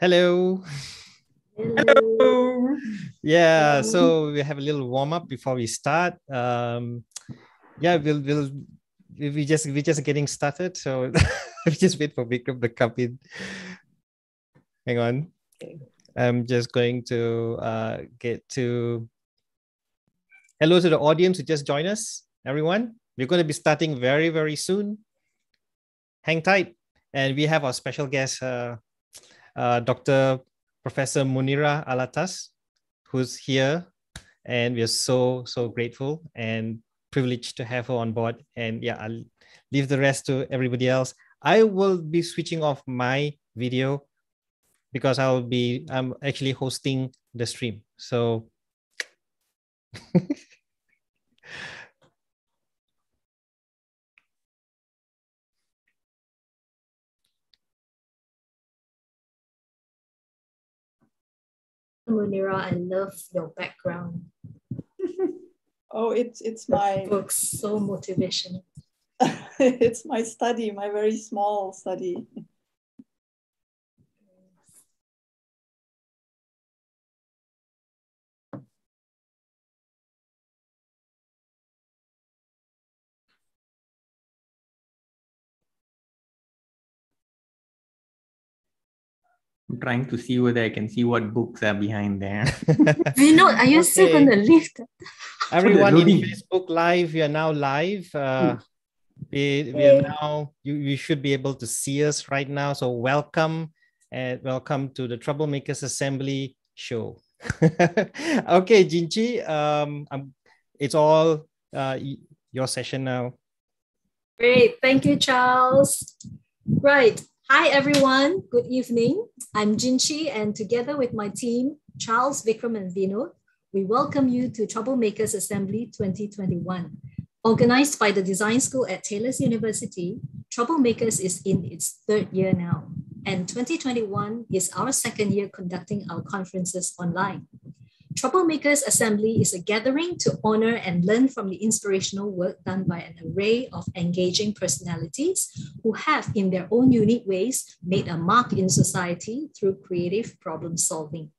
Hello. Hello. Yeah, so we have a little warm up before we start. Um, yeah, we'll we'll we just we just getting started, so we just wait for Vikram to come in. Hang on, I'm just going to uh, get to. Hello to the audience who just joined us, everyone. We're going to be starting very very soon. Hang tight, and we have our special guest. Uh, uh, Dr. Professor Munirah Alatas, who's here. And we are so, so grateful and privileged to have her on board. And yeah, I'll leave the rest to everybody else. I will be switching off my video because I'll be, I'm actually hosting the stream. So Munirah, I love your background. oh, it's it's my books so motivational. it's my study, my very small study. I'm trying to see whether I can see what books are behind there. Vinod, are you okay. still on the lift? Everyone in Facebook Live, we are now live. Uh, we, we are now, you, you should be able to see us right now. So welcome and welcome to the Troublemakers Assembly show. okay, Jinchi, um, I'm, it's all uh, your session now. Great, thank you, Charles. Right, Hi, everyone. Good evening. I'm Jinchi, and together with my team, Charles, Vikram, and Vinod, we welcome you to Troublemakers Assembly 2021. Organized by the Design School at Taylor's University, Troublemakers is in its third year now, and 2021 is our second year conducting our conferences online. Troublemakers Assembly is a gathering to honor and learn from the inspirational work done by an array of engaging personalities who have, in their own unique ways, made a mark in society through creative problem solving.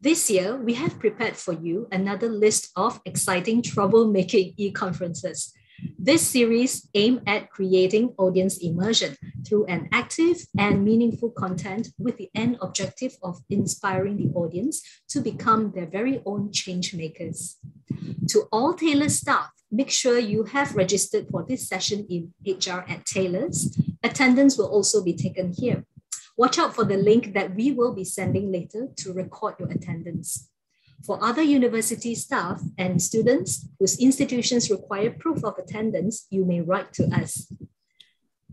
This year, we have prepared for you another list of exciting troublemaking e-conferences this series aimed at creating audience immersion through an active and meaningful content with the end objective of inspiring the audience to become their very own change makers. To all Taylor staff, make sure you have registered for this session in HR at Taylor's. Attendance will also be taken here. Watch out for the link that we will be sending later to record your attendance. For other university staff and students whose institutions require proof of attendance, you may write to us.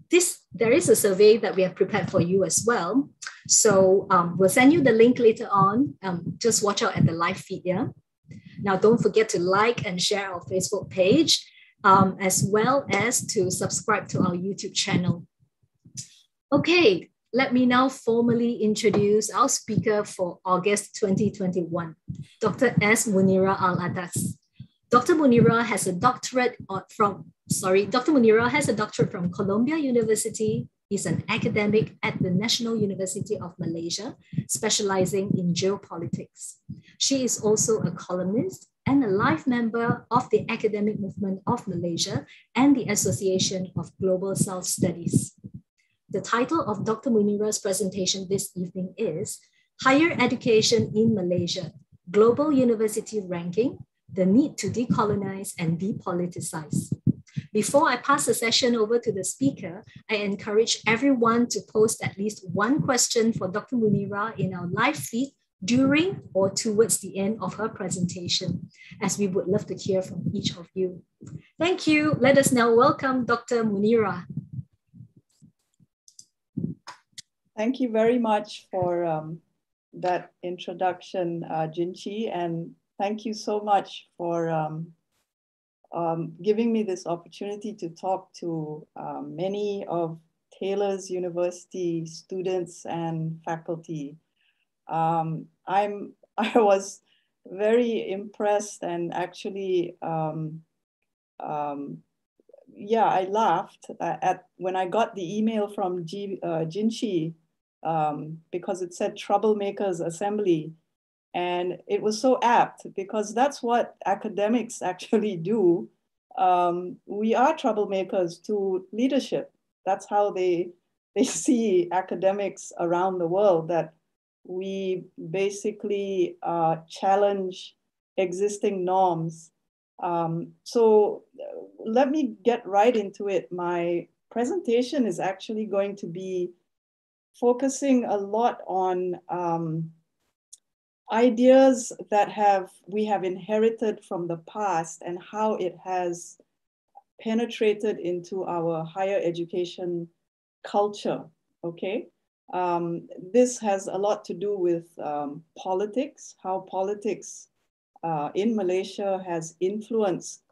This, there is a survey that we have prepared for you as well. So um, we'll send you the link later on. Um, just watch out at the live feed, yeah? Now, don't forget to like and share our Facebook page, um, as well as to subscribe to our YouTube channel. Okay, let me now formally introduce our speaker for August 2021, Dr. S. Munirah Alatas. Dr. Munirah has a doctorate from, sorry, Dr. Munirah has a doctorate from Columbia University. He's an academic at the National University of Malaysia, specializing in geopolitics. She is also a columnist and a life member of the Academic Movement of Malaysia and the Association of Global South Studies. The title of Dr. Munirah's presentation this evening is Higher Education in Malaysia, Global University Ranking, the Need to Decolonize and Depoliticize. Before I pass the session over to the speaker, I encourage everyone to post at least one question for Dr. Munirah in our live feed during or towards the end of her presentation, as we would love to hear from each of you. Thank you. Let us now welcome Dr. Munirah. Thank you very much for um, that introduction, uh, Jinchi, and thank you so much for um, um, giving me this opportunity to talk to um, many of Taylor's University students and faculty. Um, I'm, I was very impressed and actually um, yeah, I laughed at when I got the email from G, uh, Jinchi um, because it said Troublemakers Assembly. And it was so apt because that's what academics actually do. Um, we are troublemakers to leadership. That's how they, they see academics around the world, that we basically uh, challenge existing norms. Um, so uh, let me get right into it. My presentation is actually going to be focusing a lot on um, ideas that have we have inherited from the past and how it has penetrated into our higher education culture. Okay, um, this has a lot to do with um, politics, how politics uh, in Malaysia has influenced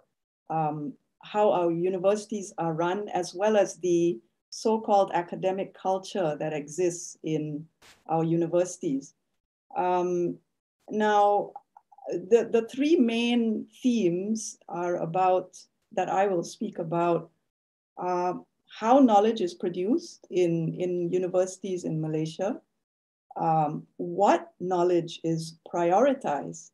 um, how our universities are run, as well as the so-called academic culture that exists in our universities. Um, now, the, the three main themes are about, that I will speak about, uh, how knowledge is produced in, in universities in Malaysia, um, what knowledge is prioritized,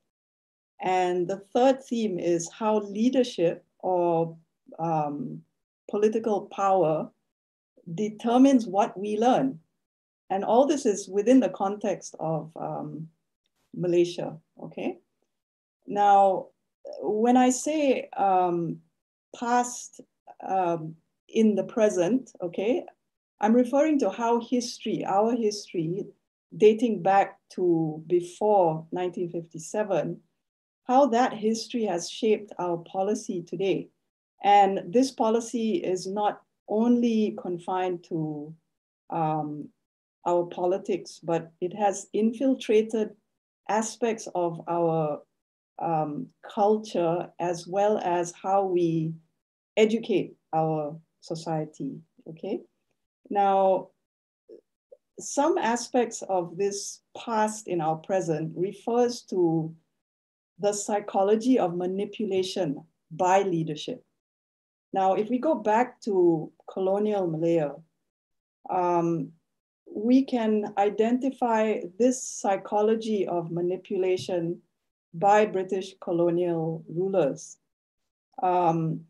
and the third theme is how leadership or um, political power determines what we learn. And all this is within the context of um, Malaysia, okay? Now, when I say um, past um, in the present, okay, I'm referring to how history, our history, dating back to before 1957, how that history has shaped our policy today. And this policy is not only confined to um, our politics, but it has infiltrated aspects of our um, culture as well as how we educate our society. Okay. Now, some aspects of this past in our present refers to the psychology of manipulation by leadership. Now, if we go back to colonial Malaya, um, we can identify this psychology of manipulation by British colonial rulers. Um,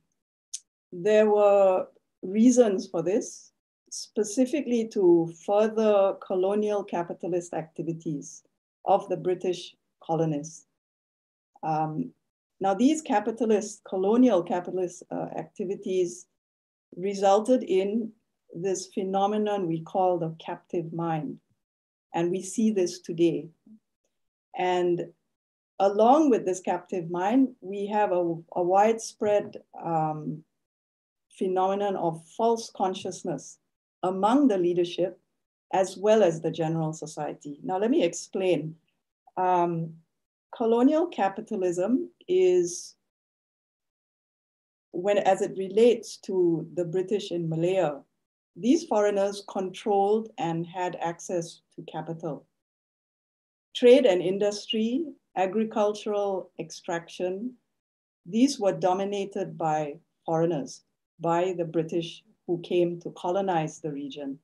there were reasons for this, specifically to further colonial capitalist activities of the British colonists. Um, now, these capitalist, colonial capitalist uh, activities resulted in this phenomenon we call the captive mind. And we see this today. And along with this captive mind, we have a, a widespread um, phenomenon of false consciousness among the leadership as well as the general society. Now, let me explain. Um, colonial capitalism is when as it relates to the British in Malaya, these foreigners controlled and had access to capital. Trade and industry, agricultural extraction, these were dominated by foreigners, by the British who came to colonize the region.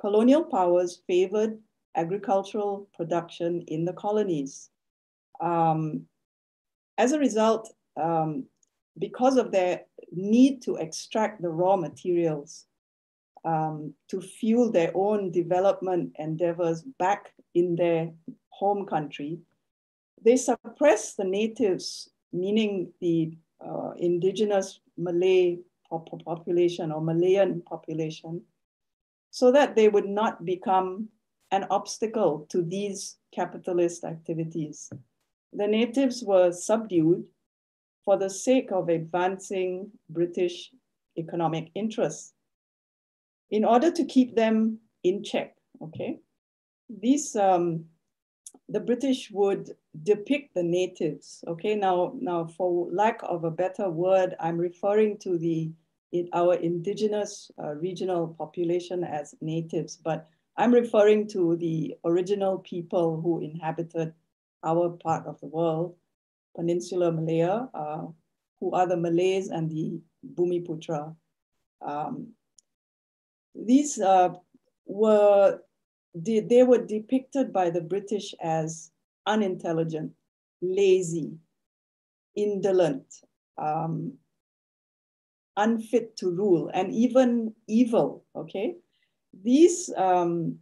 Colonial powers favored agricultural production in the colonies. Um, as a result, um, because of their need to extract the raw materials um, to fuel their own development endeavors back in their home country, they suppress the natives, meaning the uh, indigenous Malay population or Malayan population, so that they would not become an obstacle to these capitalist activities the natives were subdued for the sake of advancing British economic interests in order to keep them in check, okay? These, um, the British would depict the natives, okay? Now, now for lack of a better word, I'm referring to the, in our indigenous uh, regional population as natives, but I'm referring to the original people who inhabited our part of the world, Peninsular Malaya, uh, who are the Malays and the Bumiputra. Um, these uh, were they, they were depicted by the British as unintelligent, lazy, indolent, um, unfit to rule, and even evil. Okay, these um,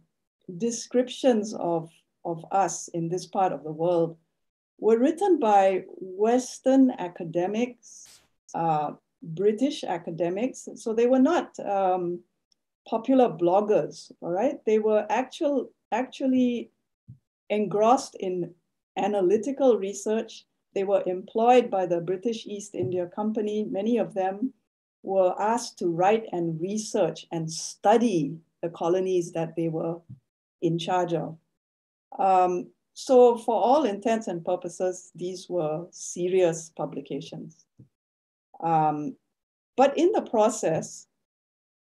descriptions of of us in this part of the world were written by Western academics, uh, British academics. So they were not um, popular bloggers, all right? They were actual, actually engrossed in analytical research. They were employed by the British East India Company. Many of them were asked to write and research and study the colonies that they were in charge of. Um, so for all intents and purposes, these were serious publications. Um, but in the process,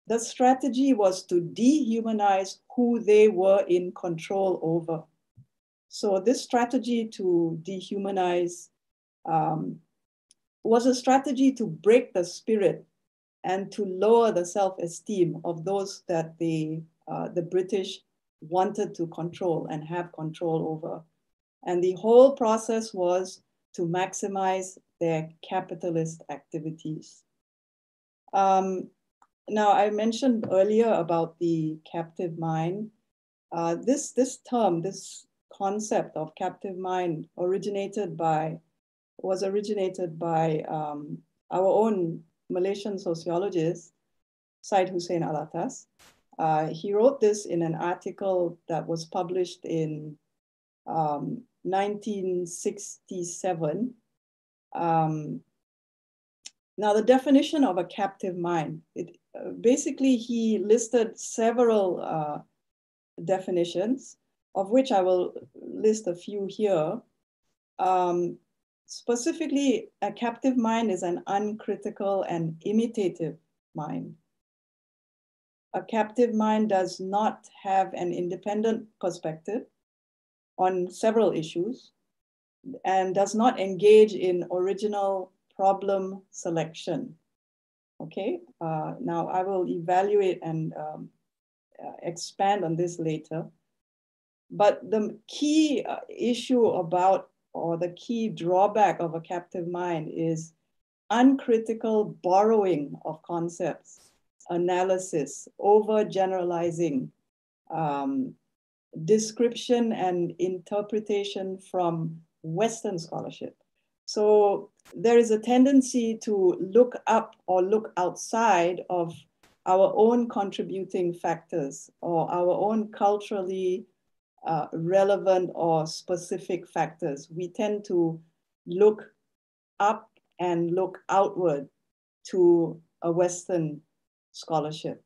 the strategy was to dehumanize who they were in control over. So this strategy to dehumanize um, was a strategy to break the spirit and to lower the self-esteem of those that they, uh, the British wanted to control and have control over. And the whole process was to maximize their capitalist activities. Um, now, I mentioned earlier about the captive mind. Uh, this, this term, this concept of captive mind originated by, was originated by um, our own Malaysian sociologist, Syed Hussein Alatas. Uh, he wrote this in an article that was published in um, 1967. Um, now, the definition of a captive mind, it, uh, basically, he listed several uh, definitions, of which I will list a few here. Um, specifically, a captive mind is an uncritical and imitative mind a captive mind does not have an independent perspective on several issues and does not engage in original problem selection. Okay, uh, now I will evaluate and um, uh, expand on this later. But the key uh, issue about, or the key drawback of a captive mind is uncritical borrowing of concepts analysis, overgeneralizing, um, description and interpretation from Western scholarship. So there is a tendency to look up or look outside of our own contributing factors or our own culturally uh, relevant or specific factors. We tend to look up and look outward to a Western scholarship.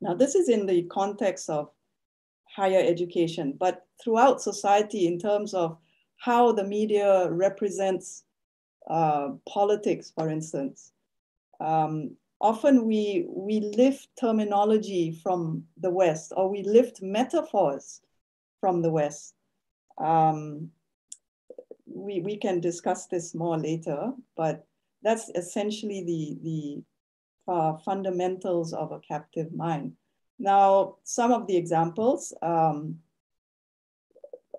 Now, this is in the context of higher education, but throughout society, in terms of how the media represents uh, politics, for instance, um, often we, we lift terminology from the West or we lift metaphors from the West. Um, we, we can discuss this more later, but that's essentially the, the uh, fundamentals of a captive mind. Now, some of the examples, um,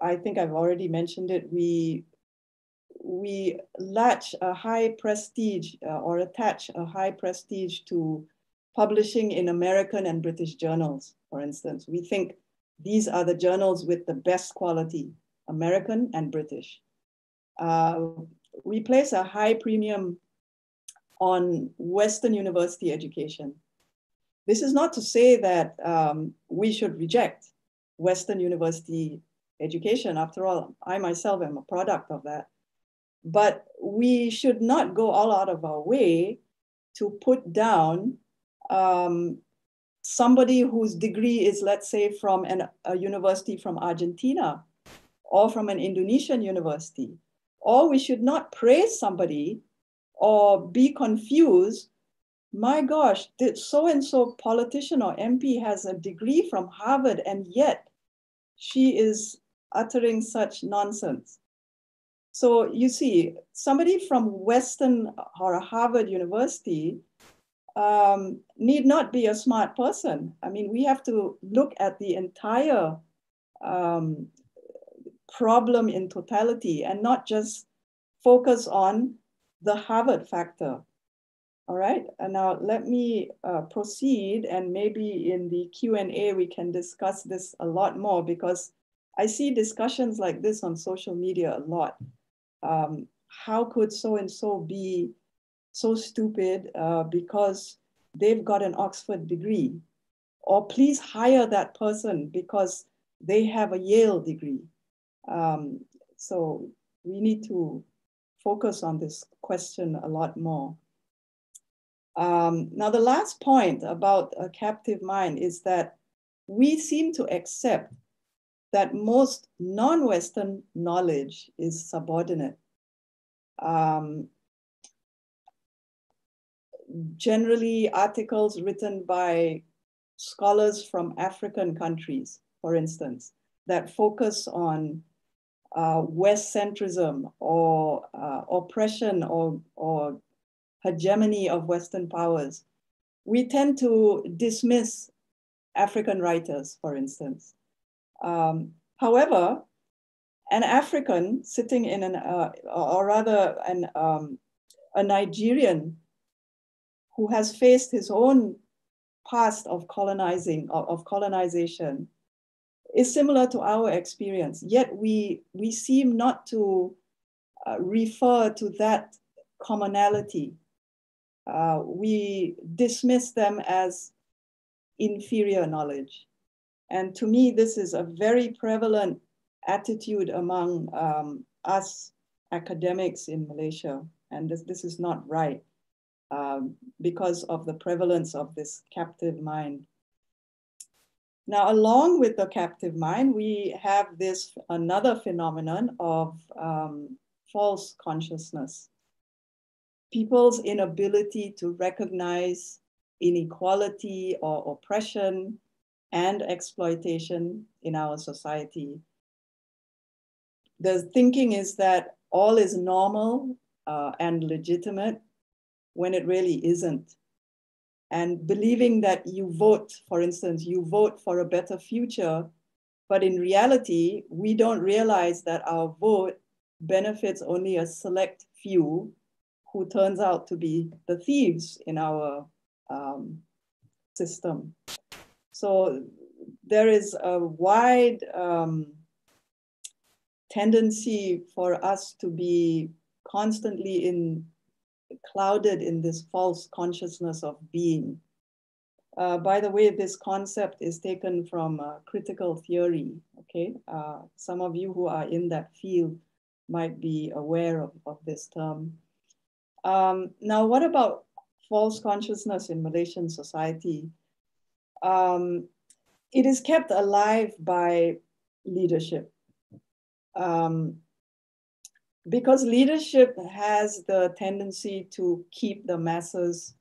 I think I've already mentioned it. We we latch a high prestige uh, or attach a high prestige to publishing in American and British journals, for instance. We think these are the journals with the best quality, American and British. Uh, we place a high premium on Western university education. This is not to say that um, we should reject Western university education. After all, I myself am a product of that. But we should not go all out of our way to put down um, somebody whose degree is, let's say, from an, a university from Argentina or from an Indonesian university. Or we should not praise somebody or be confused. My gosh, did so and so politician or MP has a degree from Harvard, and yet she is uttering such nonsense. So you see, somebody from Western or Harvard University um, need not be a smart person. I mean, we have to look at the entire um, problem in totality and not just focus on the Harvard factor. All right, and now let me uh, proceed and maybe in the Q&A we can discuss this a lot more because I see discussions like this on social media a lot. Um, how could so-and-so be so stupid uh, because they've got an Oxford degree? Or please hire that person because they have a Yale degree. Um, so we need to focus on this question a lot more. Um, now, the last point about a captive mind is that we seem to accept that most non-Western knowledge is subordinate. Um, generally, articles written by scholars from African countries, for instance, that focus on uh, West centrism or uh, oppression or, or hegemony of Western powers, we tend to dismiss African writers, for instance. Um, however, an African sitting in an, uh, or rather an, um, a Nigerian who has faced his own past of colonizing, of, of colonization, is similar to our experience. Yet we, we seem not to uh, refer to that commonality uh, we dismiss them as inferior knowledge. And to me, this is a very prevalent attitude among um, us academics in Malaysia. And this, this is not right um, because of the prevalence of this captive mind. Now, along with the captive mind, we have this another phenomenon of um, false consciousness people's inability to recognize inequality or oppression and exploitation in our society. The thinking is that all is normal uh, and legitimate when it really isn't. And believing that you vote, for instance, you vote for a better future, but in reality, we don't realize that our vote benefits only a select few who turns out to be the thieves in our um, system. So there is a wide um, tendency for us to be constantly in clouded in this false consciousness of being. Uh, by the way, this concept is taken from uh, critical theory. Okay, uh, some of you who are in that field might be aware of, of this term. Um, now, what about false consciousness in Malaysian society? Um, it is kept alive by leadership. Um, because leadership has the tendency to keep the masses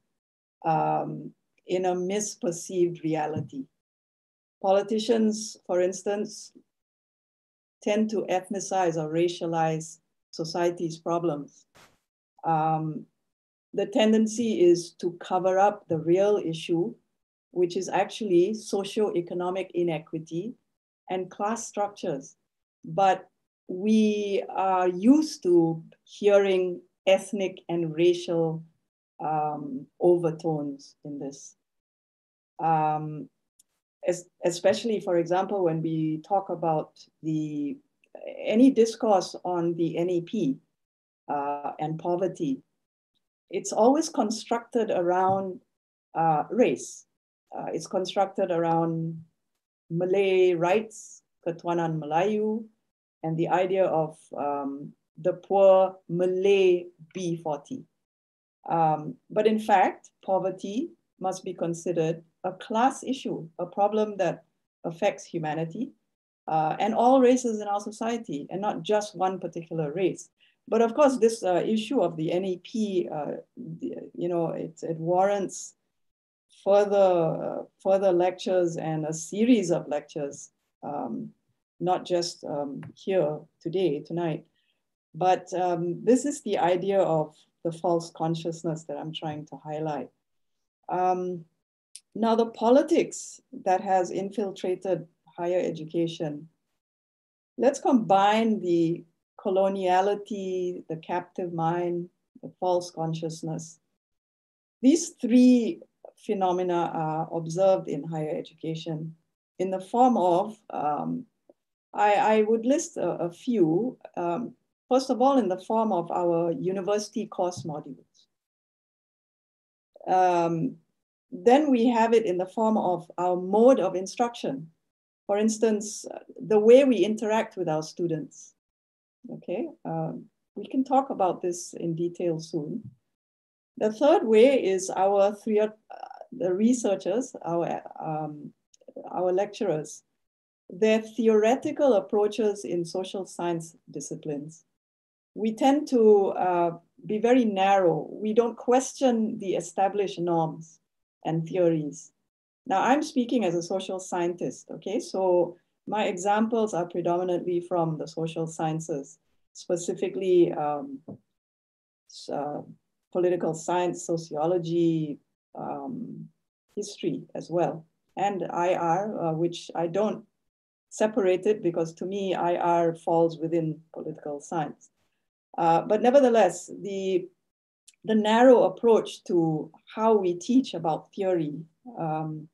um, in a misperceived reality. Politicians, for instance, tend to ethnicize or racialize society's problems um, the tendency is to cover up the real issue, which is actually socio-economic inequity and class structures. But we are used to hearing ethnic and racial um, overtones in this. Um, especially, for example, when we talk about the any discourse on the NEP, uh, and poverty. It's always constructed around uh, race. Uh, it's constructed around Malay rights, Ketuanan Melayu, and the idea of um, the poor Malay B40. Um, but in fact, poverty must be considered a class issue, a problem that affects humanity uh, and all races in our society, and not just one particular race. But of course, this uh, issue of the NEP, uh, you know, it, it warrants further, uh, further lectures and a series of lectures, um, not just um, here today, tonight. But um, this is the idea of the false consciousness that I'm trying to highlight. Um, now, the politics that has infiltrated higher education let's combine the coloniality, the captive mind, the false consciousness. These three phenomena are observed in higher education in the form of, um, I, I, would list a, a few. Um, first of all, in the form of our university course modules. Um, then we have it in the form of our mode of instruction. For instance, the way we interact with our students. Okay, um, we can talk about this in detail soon. The third way is our three, uh, the researchers, our, um, our lecturers, their theoretical approaches in social science disciplines. We tend to uh, be very narrow. We don't question the established norms and theories. Now, I'm speaking as a social scientist, okay? So my examples are predominantly from the social sciences, specifically um, uh, political science, sociology, um, history as well, and IR, uh, which I don't separate it because to me, IR falls within political science. Uh, but nevertheless, the, the narrow approach to how we teach about theory um,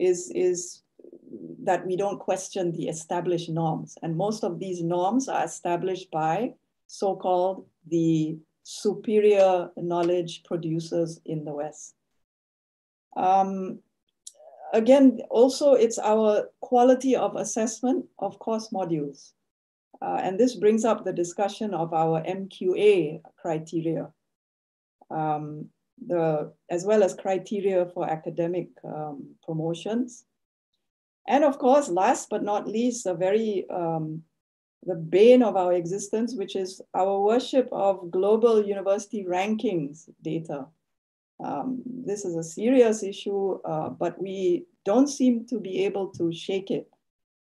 is, is that we don't question the established norms. And most of these norms are established by so-called the superior knowledge producers in the West. Um, again, also it's our quality of assessment of course modules. Uh, and this brings up the discussion of our MQA criteria, um, the, as well as criteria for academic um, promotions. And of course, last but not least, a very um, the bane of our existence, which is our worship of global university rankings data. Um, this is a serious issue, uh, but we don't seem to be able to shake it.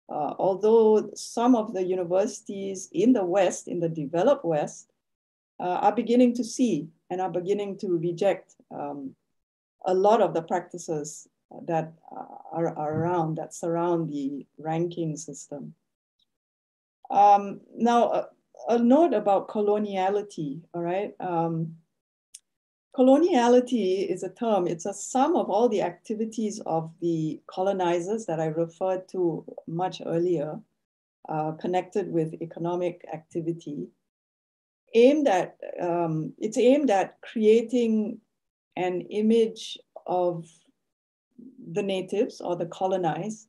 Uh, although some of the universities in the West, in the developed West, uh, are beginning to see and are beginning to reject um, a lot of the practices that are, around, that surround the ranking system. Um, now, a, a, note about coloniality, all right? Um, coloniality is a term, it's a sum of all the activities of the colonizers that I referred to much earlier, uh, connected with economic activity, aimed at, um, it's aimed at creating an image of the natives or the colonized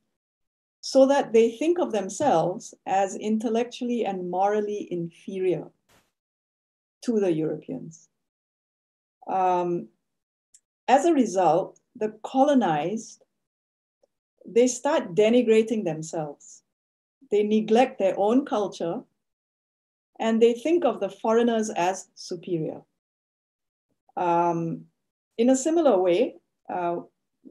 so that they think of themselves as intellectually and morally inferior to the Europeans. Um, as a result, the colonized, they start denigrating themselves. They neglect their own culture and they think of the foreigners as superior. Um, in a similar way, uh,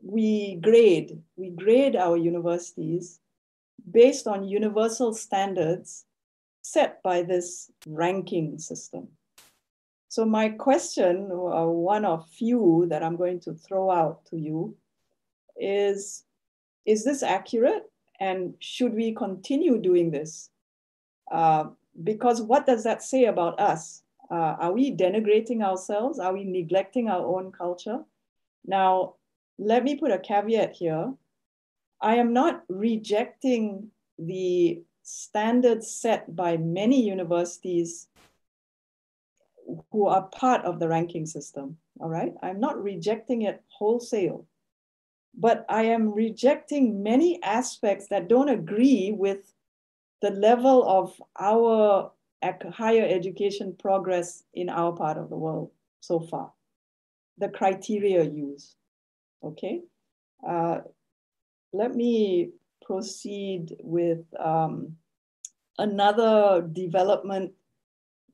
we grade, we grade our universities based on universal standards set by this ranking system. So my question, uh, one of few that I'm going to throw out to you, is, is this accurate? And should we continue doing this? Uh, because what does that say about us? Uh, are we denigrating ourselves? Are we neglecting our own culture? Now, let me put a caveat here. I am not rejecting the standards set by many universities who are part of the ranking system, all right? I'm not rejecting it wholesale, but I am rejecting many aspects that don't agree with the level of our higher education progress in our part of the world so far, the criteria used okay? Uh, let me proceed with um, another development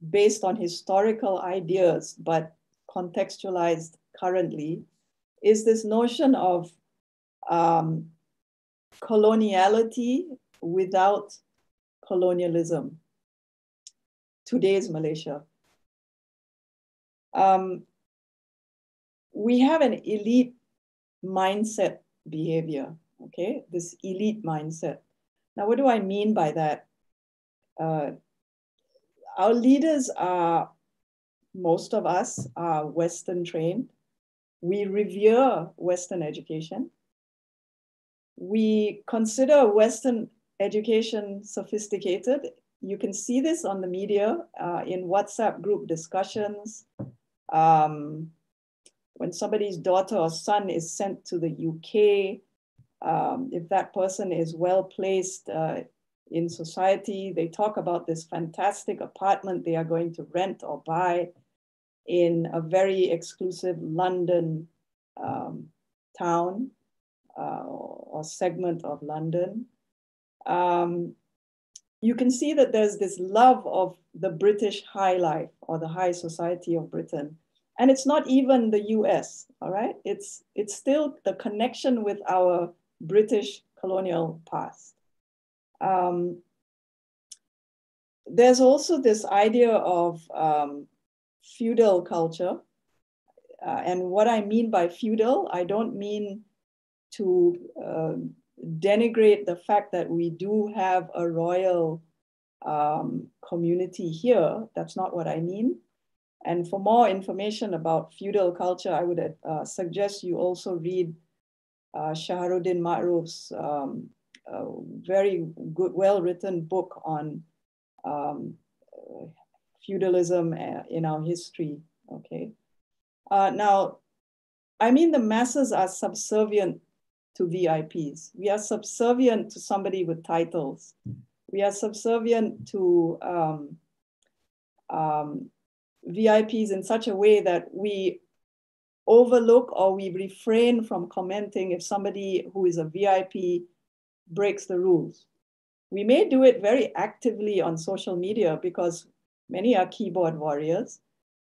based on historical ideas, but contextualized currently, is this notion of um, coloniality without colonialism. Today's Malaysia. Um, we have an elite mindset behavior, okay? This elite mindset. Now, what do I mean by that? uh, our leaders are, most of us are Western trained. We revere Western education. We consider Western education sophisticated. You can see this on the media uh, in WhatsApp group discussions. Um, when somebody's daughter or son is sent to the UK, um, if that person is well placed uh, in society, they talk about this fantastic apartment they are going to rent or buy in a very exclusive London um, town uh, or segment of London. Um, you can see that there's this love of the British high life or the high society of Britain. And it's not even the US, all right? It's, it's still the connection with our British colonial past. Um, there's also this idea of um, feudal culture. Uh, and what I mean by feudal, I don't mean to uh, denigrate the fact that we do have a royal um, community here. That's not what I mean. And for more information about feudal culture, I would uh, suggest you also read uh, Shaharuddin Ma'ruf's um, uh, very good, well-written book on um, feudalism uh, in our history, okay? Uh, now, I mean the masses are subservient to VIPs. We are subservient to somebody with titles. We are subservient to um, um, VIPs in such a way that we overlook or we refrain from commenting if somebody who is a VIP breaks the rules. We may do it very actively on social media because many are keyboard warriors,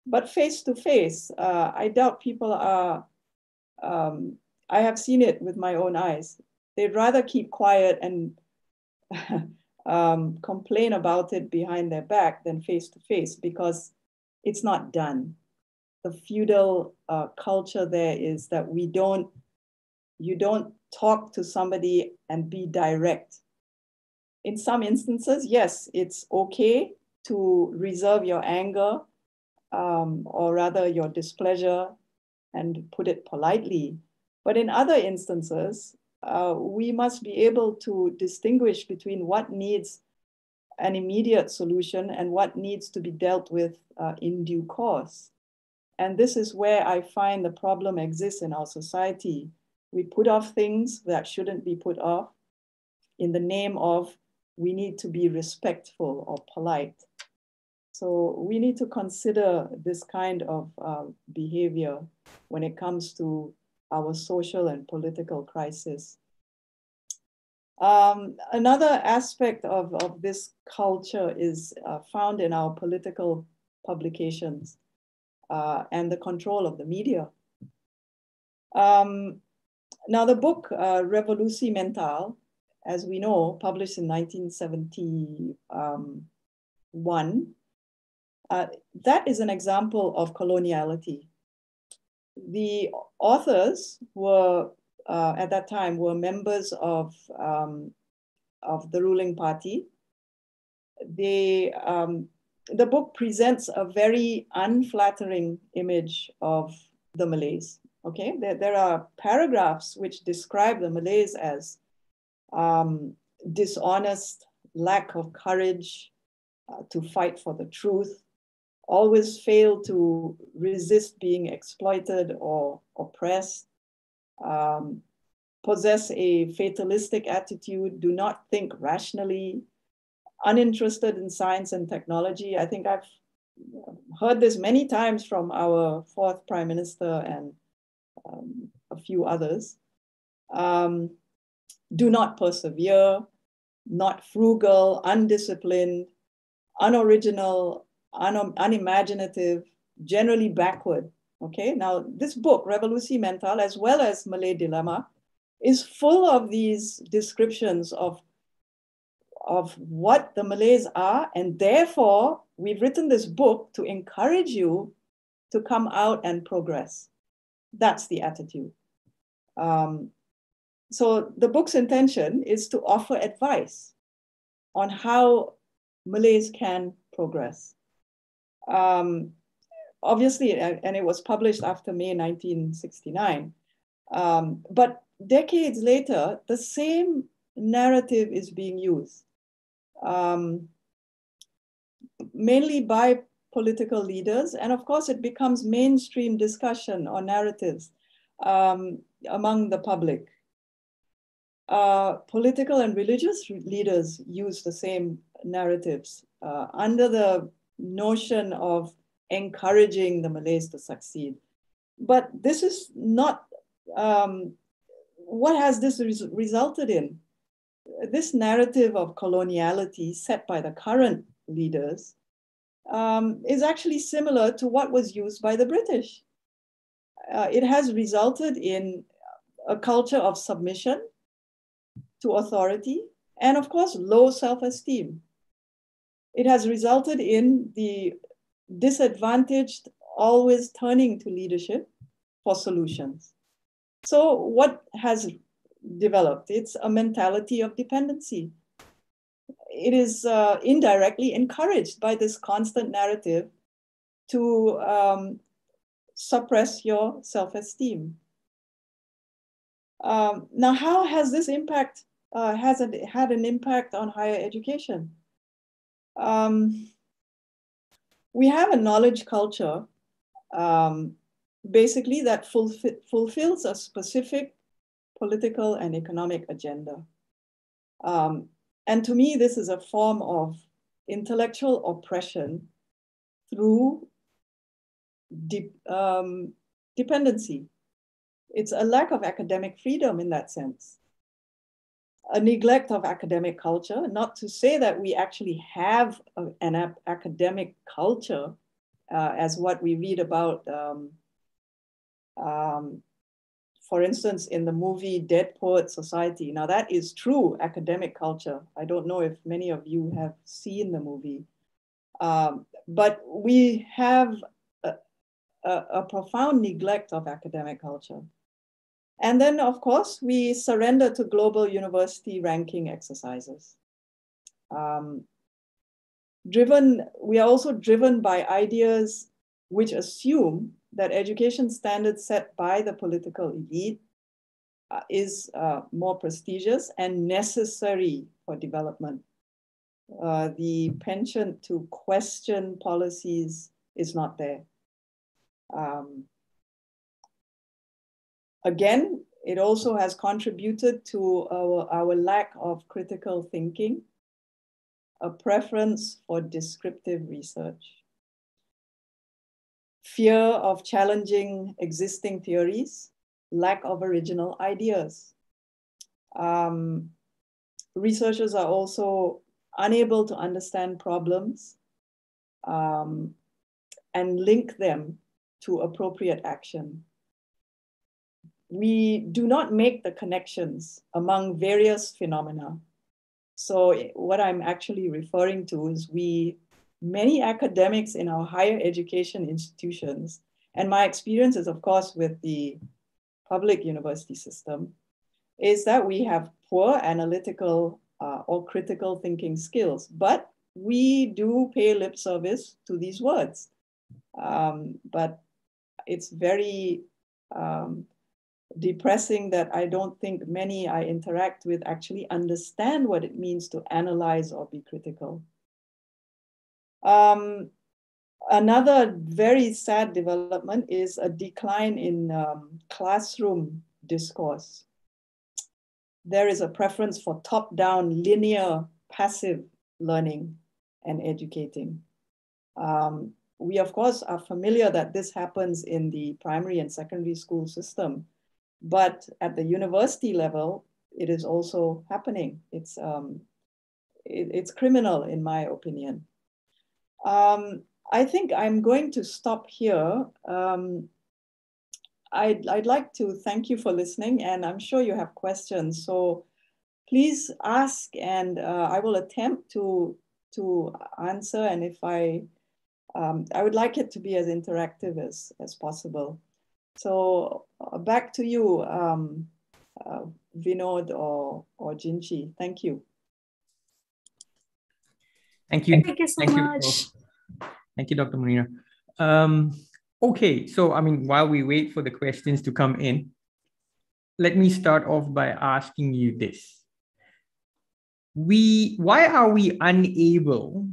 but face to face, uh, I doubt people are, um, I have seen it with my own eyes. They'd rather keep quiet and um, complain about it behind their back than face to face because it's not done the feudal uh, culture there is that we don't, you don't talk to somebody and be direct. In some instances, yes, it's okay to reserve your anger um, or rather your displeasure and put it politely. But in other instances, uh, we must be able to distinguish between what needs an immediate solution and what needs to be dealt with uh, in due course. And this is where I find the problem exists in our society. We put off things that shouldn't be put off in the name of we need to be respectful or polite. So we need to consider this kind of uh, behavior when it comes to our social and political crisis. Um, another aspect of, of this culture is uh, found in our political publications uh, and the control of the media. Um, now, the book uh, Revolusi Mental, as we know, published in 1971, uh, that is an example of coloniality. The authors were, uh, at that time, were members of, um, of the ruling party. They um, the book presents a very unflattering image of the Malays. Okay, there, there are paragraphs which describe the Malays as um, dishonest, lack of courage uh, to fight for the truth, always fail to resist being exploited or oppressed, um, possess a fatalistic attitude, do not think rationally, uninterested in science and technology. I think I've heard this many times from our fourth prime minister and um, a few others. Um, do not persevere, not frugal, undisciplined, unoriginal, un- unimaginative, generally backward. Okay, now this book, Revolusi Mental, as well as Malay Dilemma, is full of these descriptions of of what the Malays are. And therefore, we've written this book to encourage you to come out and progress. That's the attitude. Um, so the book's intention is to offer advice on how Malays can progress. Um, obviously, and it was published after May 1969. Um, but decades later, the same narrative is being used, um, mainly by political leaders. And of course, it becomes mainstream discussion or narratives um, among the public. Uh, political and religious leaders use the same narratives uh, under the notion of encouraging the Malays to succeed. But this is not um, what has this res resulted in? This narrative of coloniality set by the current leaders um, is actually similar to what was used by the British. Uh, it has resulted in a culture of submission to authority and, of course, low self esteem. It has resulted in the disadvantaged always turning to leadership for solutions. So, what has developed? It's a mentality of dependency. It is uh, indirectly encouraged by this constant narrative to um, suppress your self esteem. Um, now, how has this impact uh, has it had an impact on higher education? Um, we have a knowledge culture um, basically that fulfill, fulfills a specific political and economic agenda. Um, and to me, this is a form of intellectual oppression through de um, dependency. It's a lack of academic freedom in that sense. A neglect of academic culture, not to say that we actually have a, an academic culture uh, as what we read about um, um, for instance, in the movie Dead Poet Society. Now, that is true academic culture. I don't know if many of you have seen the movie. Um, but we have a, a, a, profound neglect of academic culture. And then, of course, we surrender to global university ranking exercises. Um, driven, we are also driven by ideas which assume that education standards set by the political elite uh, is uh, more prestigious and necessary for development. Uh, the penchant to question policies is not there. Um, again, it also has contributed to our, our lack of critical thinking, a preference for descriptive research fear of challenging existing theories, lack of original ideas. Um, researchers are also unable to understand problems um, and link them to appropriate action. We do not make the connections among various phenomena. So what I'm actually referring to is we many academics in our higher education institutions, and my experience is, of course, with the public university system, is that we have poor analytical uh, or critical thinking skills, but we do pay lip service to these words. Um, but it's very um, depressing that I don't think many I interact with actually understand what it means to analyze or be critical. Um, another very sad development is a decline in um, classroom discourse. There is a preference for top-down, linear, passive learning and educating. Um, we, of course, are familiar that this happens in the primary and secondary school system, but at the university level, it is also happening. It's, um, it, it's criminal, in my opinion. Um, I think I'm going to stop here. Um, I'd, I'd like to thank you for listening, and I'm sure you have questions. So please ask, and uh, I will attempt to, to answer. And if I, um, I would like it to be as interactive as, as possible. So uh, back to you, um, uh, Vinod or, or Jinchi. Thank you. Thank you. Thank you so Thank you. Thank you, Dr. Munirah. Um, okay, so I mean, while we wait for the questions to come in, let me start off by asking you this. We, why are we unable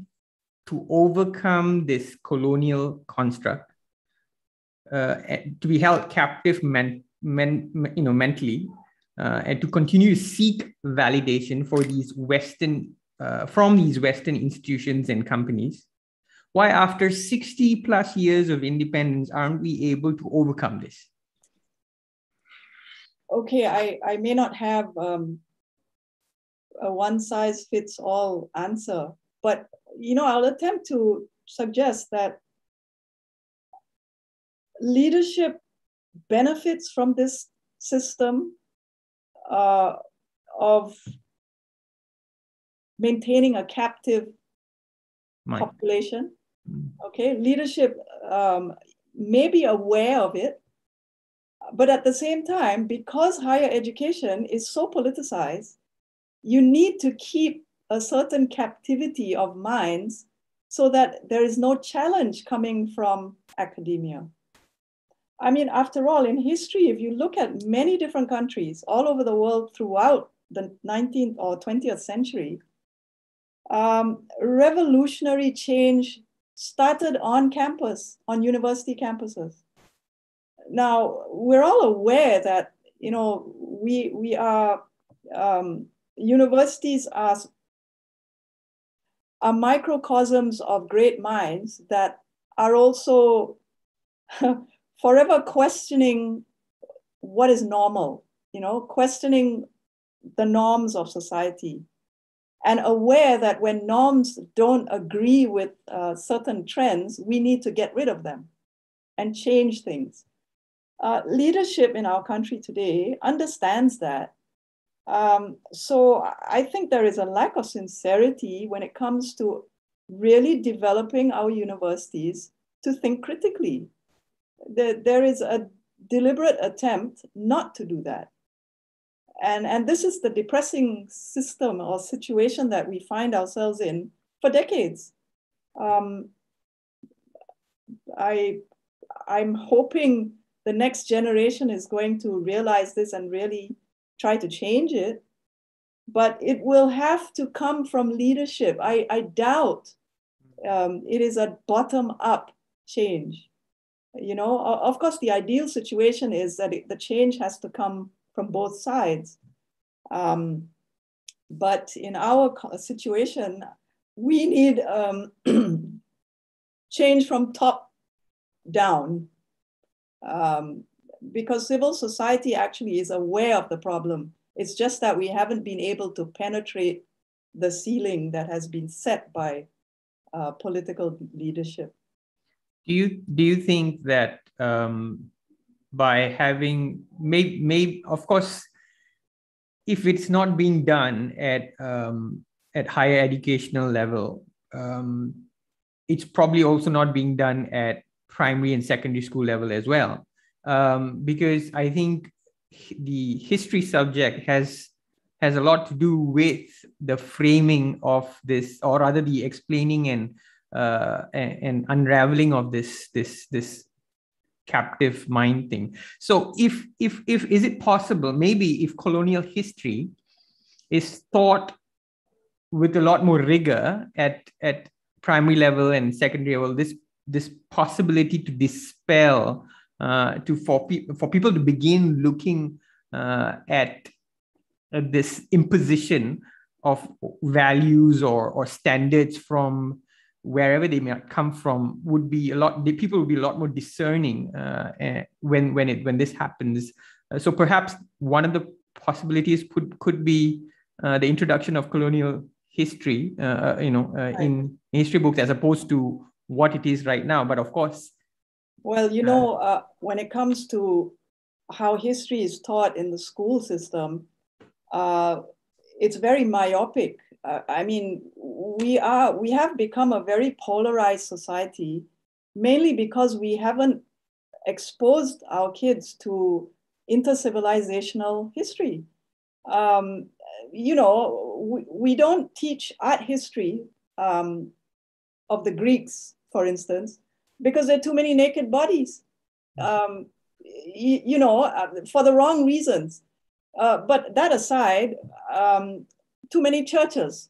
to overcome this colonial construct, uh, to be held captive men, men, you know, mentally, uh, and to continue to seek validation for these Western, uh, from these Western institutions and companies? Why, after 60 plus years of independence, aren't we able to overcome this? Okay, I, I may not have um, a one size fits all answer, but you know, I'll attempt to suggest that leadership benefits from this system uh, of maintaining a captive population. Okay, leadership um, may be aware of it, but at the same time, because higher education is so politicized, you need to keep a certain captivity of minds so that there is no challenge coming from academia. I mean, after all, in history, if you look at many different countries all over the world throughout the 19th or 20th century, um, revolutionary change started on campus, on university campuses. Now, we're all aware that, you know, we, we are, um, universities are are microcosms of great minds that are also forever questioning what is normal, you know, questioning the norms of society and aware that when norms don't agree with uh, certain trends, we need to get rid of them and change things. Uh, leadership in our country today understands that um, so I think there is a lack of sincerity when it comes to really developing our universities to think critically. There, there is a deliberate attempt not to do that. And, and this is the depressing system or situation that we find ourselves in for decades. Um, I, I'm hoping the next generation is going to realize this and really try to change it, but it will have to come from leadership. I, I doubt um, it is a bottom up change. You know, of course, the ideal situation is that it, the change has to come from both sides. Um, but in our situation, we need um, change from top down. Um, because civil society actually is aware of the problem. It's just that we haven't been able to penetrate the ceiling that has been set by uh, political leadership. Do you do you think that um, by having maybe maybe of course, if it's not being done at um, at higher educational level, um, it's probably also not being done at primary and secondary school level as well. Um, because I think the history subject has has a lot to do with the framing of this, or rather the explaining and uh, and unraveling of this this this captive mind thing. So if if if is it possible, maybe if colonial history is taught with a lot more rigor at at primary level and secondary level, this this possibility to dispel uh, to for, pe- for people to begin looking uh, at uh, this imposition of values or, or standards from wherever they might come from would be a lot the people would be a lot more discerning uh, eh, when when it when this happens uh, so perhaps one of the possibilities could could be uh, the introduction of colonial history uh, you know right. in history books as opposed to what it is right now but of course well, you know, uh, when it comes to how history is taught in the school system, uh, it's very myopic. Uh, I mean, we are we have become a very polarized society, mainly because we haven't exposed our kids to intercivilizational history. Um, you know, we, we don't teach art history um, of the Greeks, for instance, because there are too many naked bodies, um, you, you, know, uh, for the wrong reasons. Uh, but that aside, um, too many churches,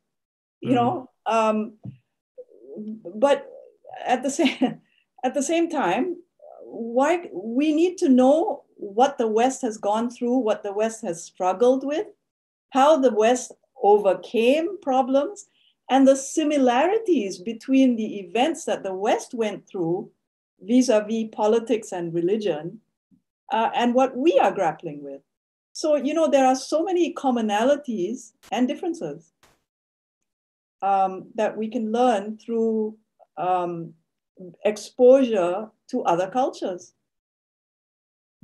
you mm. know. Um, but at the same at the same time, why we need to know what the West has gone through, what the West has struggled with, how the West overcame problems, and the similarities between the events that the West went through vis-a-vis politics and religion uh, and what we are grappling with. So, you know, there are so many commonalities and differences um, that we can learn through um, exposure to other cultures.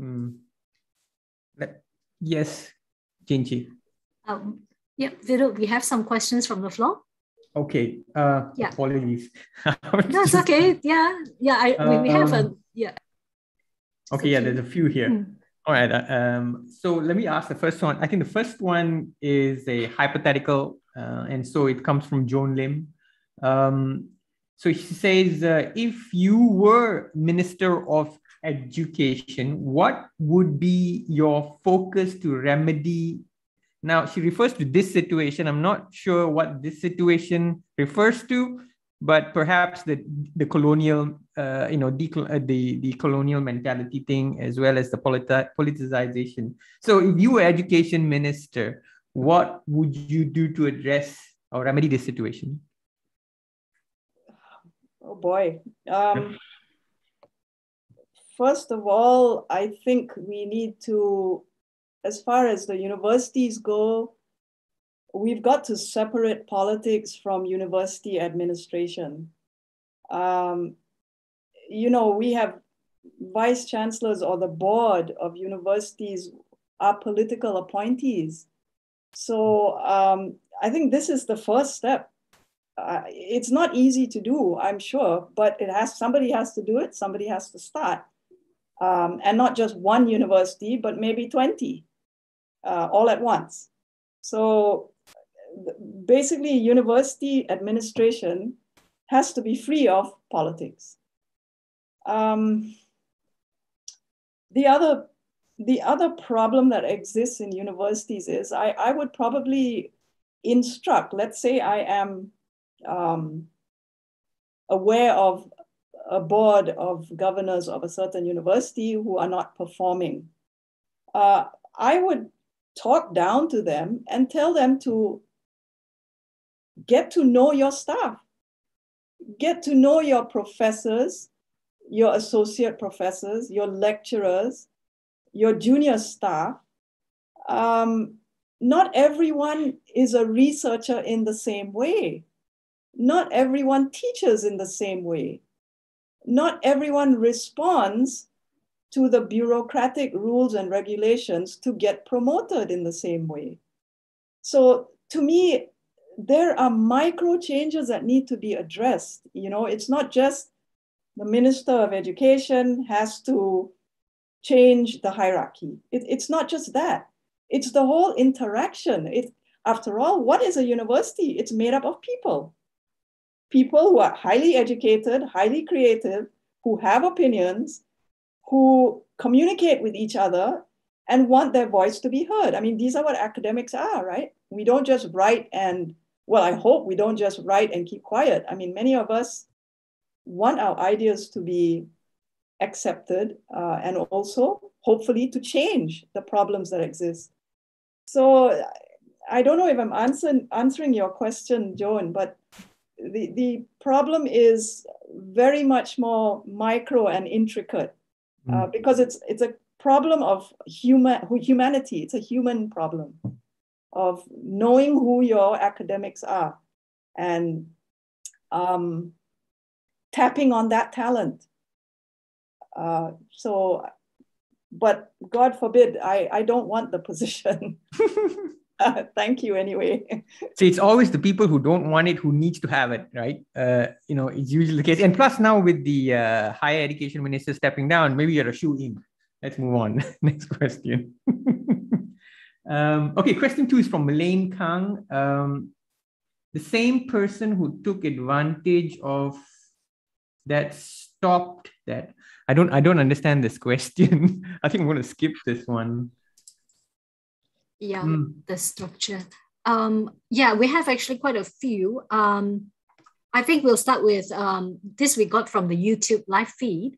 Mm. Yes, Jinchi. Um, yeah, Viru, we have some questions from the floor. Okay. Uh, yeah. Apologies. no, it's okay. Yeah, yeah. I, we, we have a um, yeah. Okay, yeah. There's a few here. Mm. All right. Uh, um, so let me ask the first one. I think the first one is a hypothetical, uh, and so it comes from Joan Lim. Um, so she says, uh, if you were Minister of Education, what would be your focus to remedy? Now, she refers to this situation. I'm not sure what this situation refers to, but perhaps the, the colonial, uh, you know, uh, the, the colonial mentality thing, as well as the politi- politicization. So if you were education minister, what would you do to address or remedy this situation? Oh boy. Um, first of all, I think we need to, as far as the universities go, we've got to separate politics from university administration. Um, you know, we have vice chancellors or the board of universities are political appointees. So um, I think this is the first step uh, it's not easy to do, I'm sure, but it has somebody has to do it. Somebody has to start, um, and not just one university, but maybe twenty, uh, all at once. So basically, university administration has to be free of politics. Um, the other the other problem that exists in universities is I, I would probably instruct, let's say I am um, aware of a board of governors of a certain university who are not performing, uh, I would talk down to them and tell them to get to know your staff, get to know your professors, your associate professors, your lecturers, your junior staff. Um, not everyone is a researcher in the same way not everyone teaches in the same way. Not everyone responds to the bureaucratic rules and regulations to get promoted in the same way. So to me, there are micro changes that need to be addressed. You know, it's not just the Minister of Education has to change the hierarchy. It, it's not just that. It's the whole interaction. It, after all, what is a university? It's made up of people people who are highly educated, highly creative, who have opinions, who communicate with each other and want their voice to be heard. I mean, these are what academics are, right? We don't just write and, well, I hope we don't just write and keep quiet. I mean, many of us want our ideas to be accepted uh, and also hopefully to change the problems that exist. So I don't know if I'm answer, answering your question, Joan, but the, the problem is very much more micro and intricate uh, mm. because it's, it's a problem of human, humanity. It's a human problem of knowing who your academics are and um, tapping on that talent. Uh, so, but God forbid, I, I don't want the position. Uh, thank you anyway. See, it's always the people who don't want it who needs to have it, right? Uh, you know, it's usually the case. And plus, now with the uh, higher education minister stepping down, maybe you're a shoe in. Let's move on. Next question. Um, okay, question two is from Elaine Kang. Um, the same person who took advantage of that stopped that. I don't I don't understand this question. I think I'm going to skip this one. Yeah, mm. the structure. Um, yeah, we have actually quite a few. Um, I think we'll start with um, this we got from the YouTube live feed.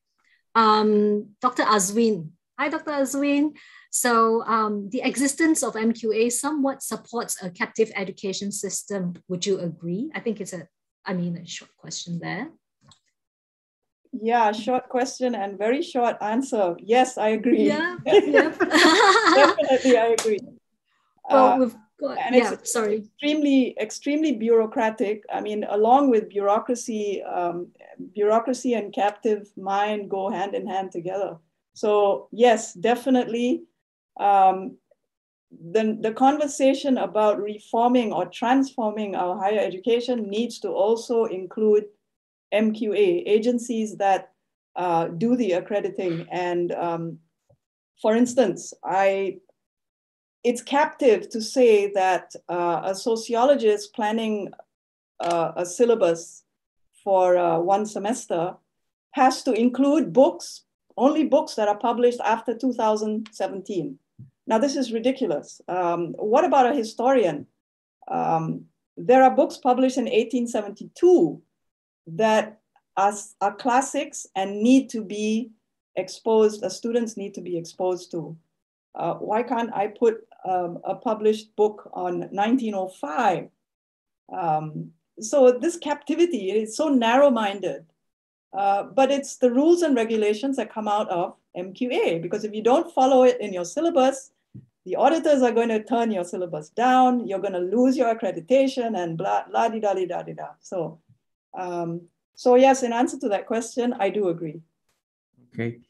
Um, Dr. Azwin. Hi, Dr. Azwin. So um, the existence of MQA somewhat supports a captive education system. Would you agree? I think it's a, I mean, a short question there. Yeah, short question and very short answer. Yes, I agree. Yeah, yeah. Definitely, I agree. Well, uh, we've got, and yeah, it's sorry. Extremely, extremely bureaucratic. I mean, along with bureaucracy, um, bureaucracy and captive mind go hand in hand together. So yes, definitely um, the, the conversation about reforming or transforming our higher education needs to also include MQA, agencies that uh, do the accrediting. And um, for instance, I, it's captive to say that uh, a sociologist planning uh, a syllabus for uh, one semester has to include books, only books that are published after 2017. Now, this is ridiculous. Um, what about a historian? Um, there are books published in 1872 that are, are classics and need to be exposed, uh, students need to be exposed to. Uh, why can't I put um, a published book on 1905? Um, so this captivity is so narrow-minded, uh, but it's the rules and regulations that come out of MQA, because if you don't follow it in your syllabus, the auditors are going to turn your syllabus down, you're going to lose your accreditation and blah, blah, di da, di da, di da. So, um, so yes, in answer to that question, I do agree. Okay.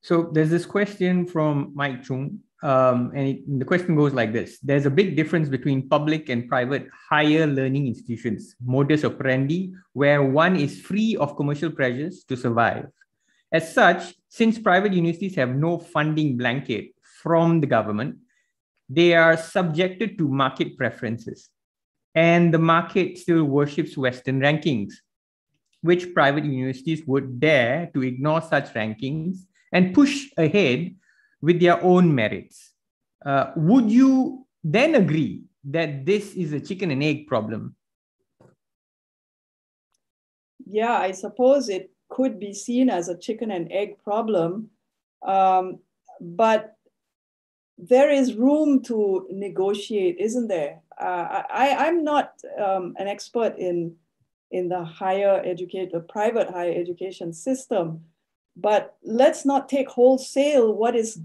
So there's this question from Mike Chung, um, and it, the question goes like this. There's a big difference between public and private higher learning institutions, modus operandi, where one is free of commercial pressures to survive. As such, since private universities have no funding blanket from the government, they are subjected to market preferences. And the market still worships Western rankings, which private universities would dare to ignore such rankings and push ahead with their own merits. Uh, would you then agree that this is a chicken and egg problem? Yeah, I suppose it could be seen as a chicken and egg problem. Um, but there is room to negotiate, isn't there? Uh, I, I'm not um, an expert in, in the higher education, the private higher education system, but let's not take wholesale what is,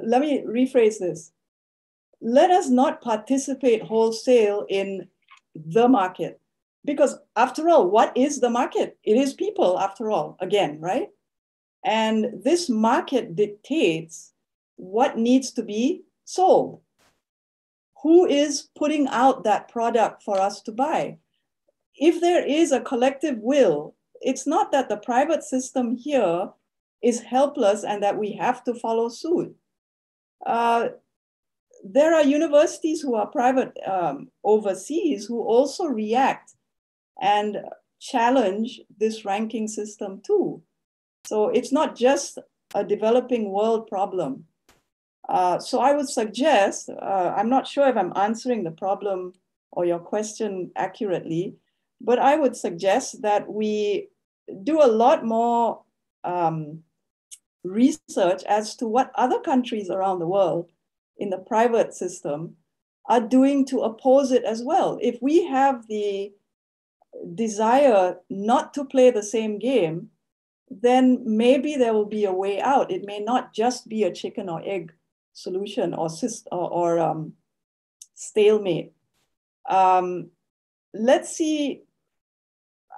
let me rephrase this. Let us not participate wholesale in the market. Because after all, what is the market? It is people, after all, again, right? And this market dictates what needs to be sold. Who is putting out that product for us to buy? If there is a collective will, it's not that the private system here is helpless and that we have to follow suit. Uh, there are universities who are private um, overseas who also react and challenge this ranking system too. So it's not just a developing world problem. Uh, so I would suggest, uh, I'm not sure if I'm answering the problem or your question accurately, but I would suggest that we do a lot more um, research as to what other countries around the world in the private system are doing to oppose it as well. If we have the desire not to play the same game, then maybe there will be a way out. It may not just be a chicken or egg solution or, or, or um, stalemate. Um, let's see.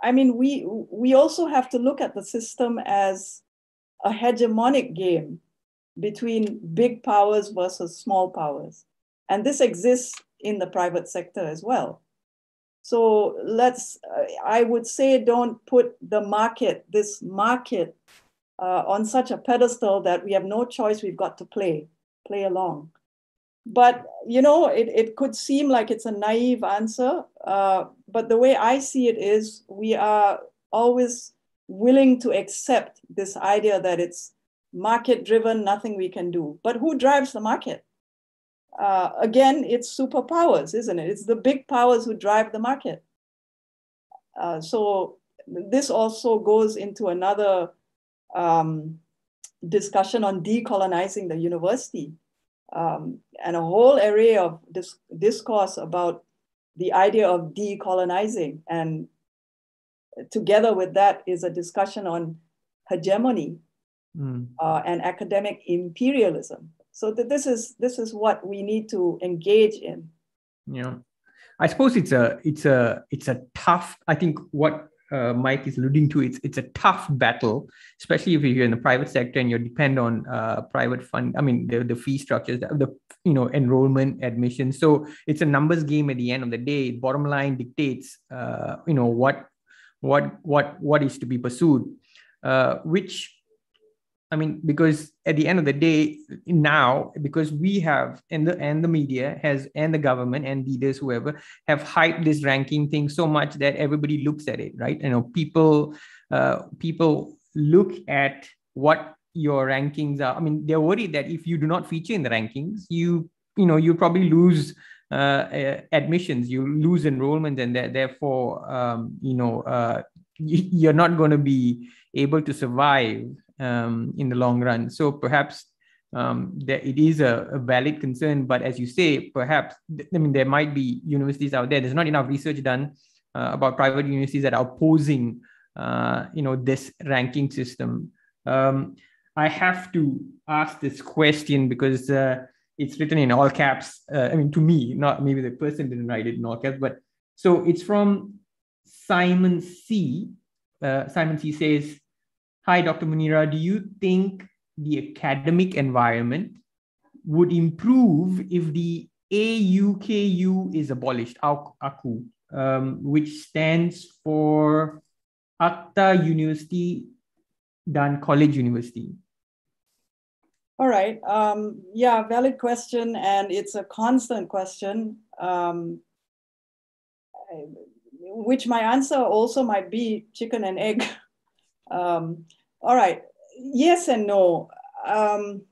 I mean, we we also have to look at the system as a hegemonic game between big powers versus small powers, and this exists in the private sector as well. So let's, I would say, don't put the market, this market, uh, on such a pedestal that we have no choice, we've got to play play along. But you know, it, it could seem like it's a naive answer. Uh, but the way I see it is we are always willing to accept this idea that it's market driven, nothing we can do. But who drives the market? Uh, again, it's superpowers, isn't it? It's the big powers who drive the market. Uh, so this also goes into another um, discussion on decolonizing the university um, and a whole array of dis- discourse about the idea of decolonizing. And together with that is a discussion on hegemony mm. uh, and academic imperialism. So that this is this is what we need to engage in. Yeah, I suppose it's a it's a it's a tough. I think what uh, Mike is alluding to, it's it's a tough battle, especially if you're in the private sector and you depend on uh, private fund. I mean, the, the fee structures, the, the you know enrollment, admission. So it's a numbers game at the end of the day. Bottom line dictates, uh, you know what what what what is to be pursued, uh, which I mean, because at the end of the day, now because we have and the and the media has and the government and leaders, whoever, have hyped this ranking thing so much that everybody looks at it, right? You know, people uh, people look at what your rankings are. I mean, they're worried that if you do not feature in the rankings, you you know you probably lose uh, uh, admissions, you lose enrollment, and that, therefore, um, you know, uh, you're not going to be able to survive um, in the long run. So perhaps um, that it is a, a, valid concern, but as you say, perhaps I mean there might be universities out there. There's not enough research done uh, about private universities that are opposing, uh, you know, this ranking system. Um, I have to ask this question because uh, it's written in all caps. Uh, I mean, to me, not maybe the person didn't write it in all caps, but so it's from Simon C. Uh, Simon C. says, Hi, Dr. Munirah. Do you think the academic environment would improve if the AUKU is abolished, AKU, um, which stands for Akta University Dan College University? All right. Um, yeah, valid question. And it's a constant question, um, which my answer also might be chicken and egg. Um, all right. Yes and no. Um,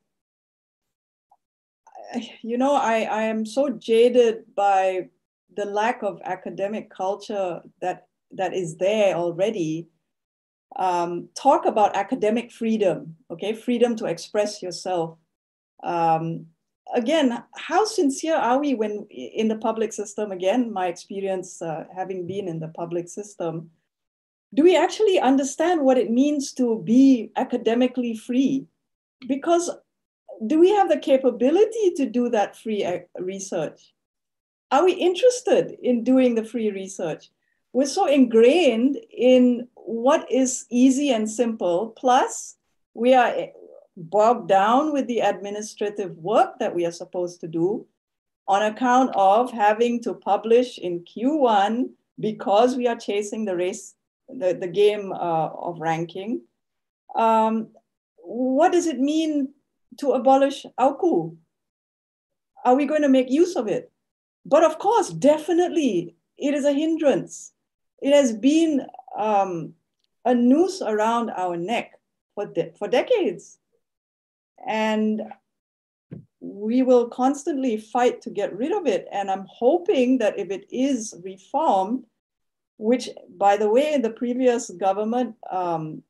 you know, I, I am so jaded by the lack of academic culture that that is there already. Um, talk about academic freedom, okay, freedom to express yourself. Um, again, how sincere are we when in the public system? Again, my experience uh, having been in the public system, do we actually understand what it means to be academically free? Because do we have the capability to do that free uh, research? Are we interested in doing the free research? We're so ingrained in what is easy and simple, plus we are eh, bogged down with the administrative work that we are supposed to do on account of having to publish in Q1 because we are chasing the race the, the game uh, of ranking. Um, what does it mean to abolish AUKU? Are we going to make use of it? But of course, definitely, it is a hindrance. It has been um, a noose around our neck for, de- for decades. And we will constantly fight to get rid of it. And I'm hoping that if it is reformed, which, by the way, the previous government um,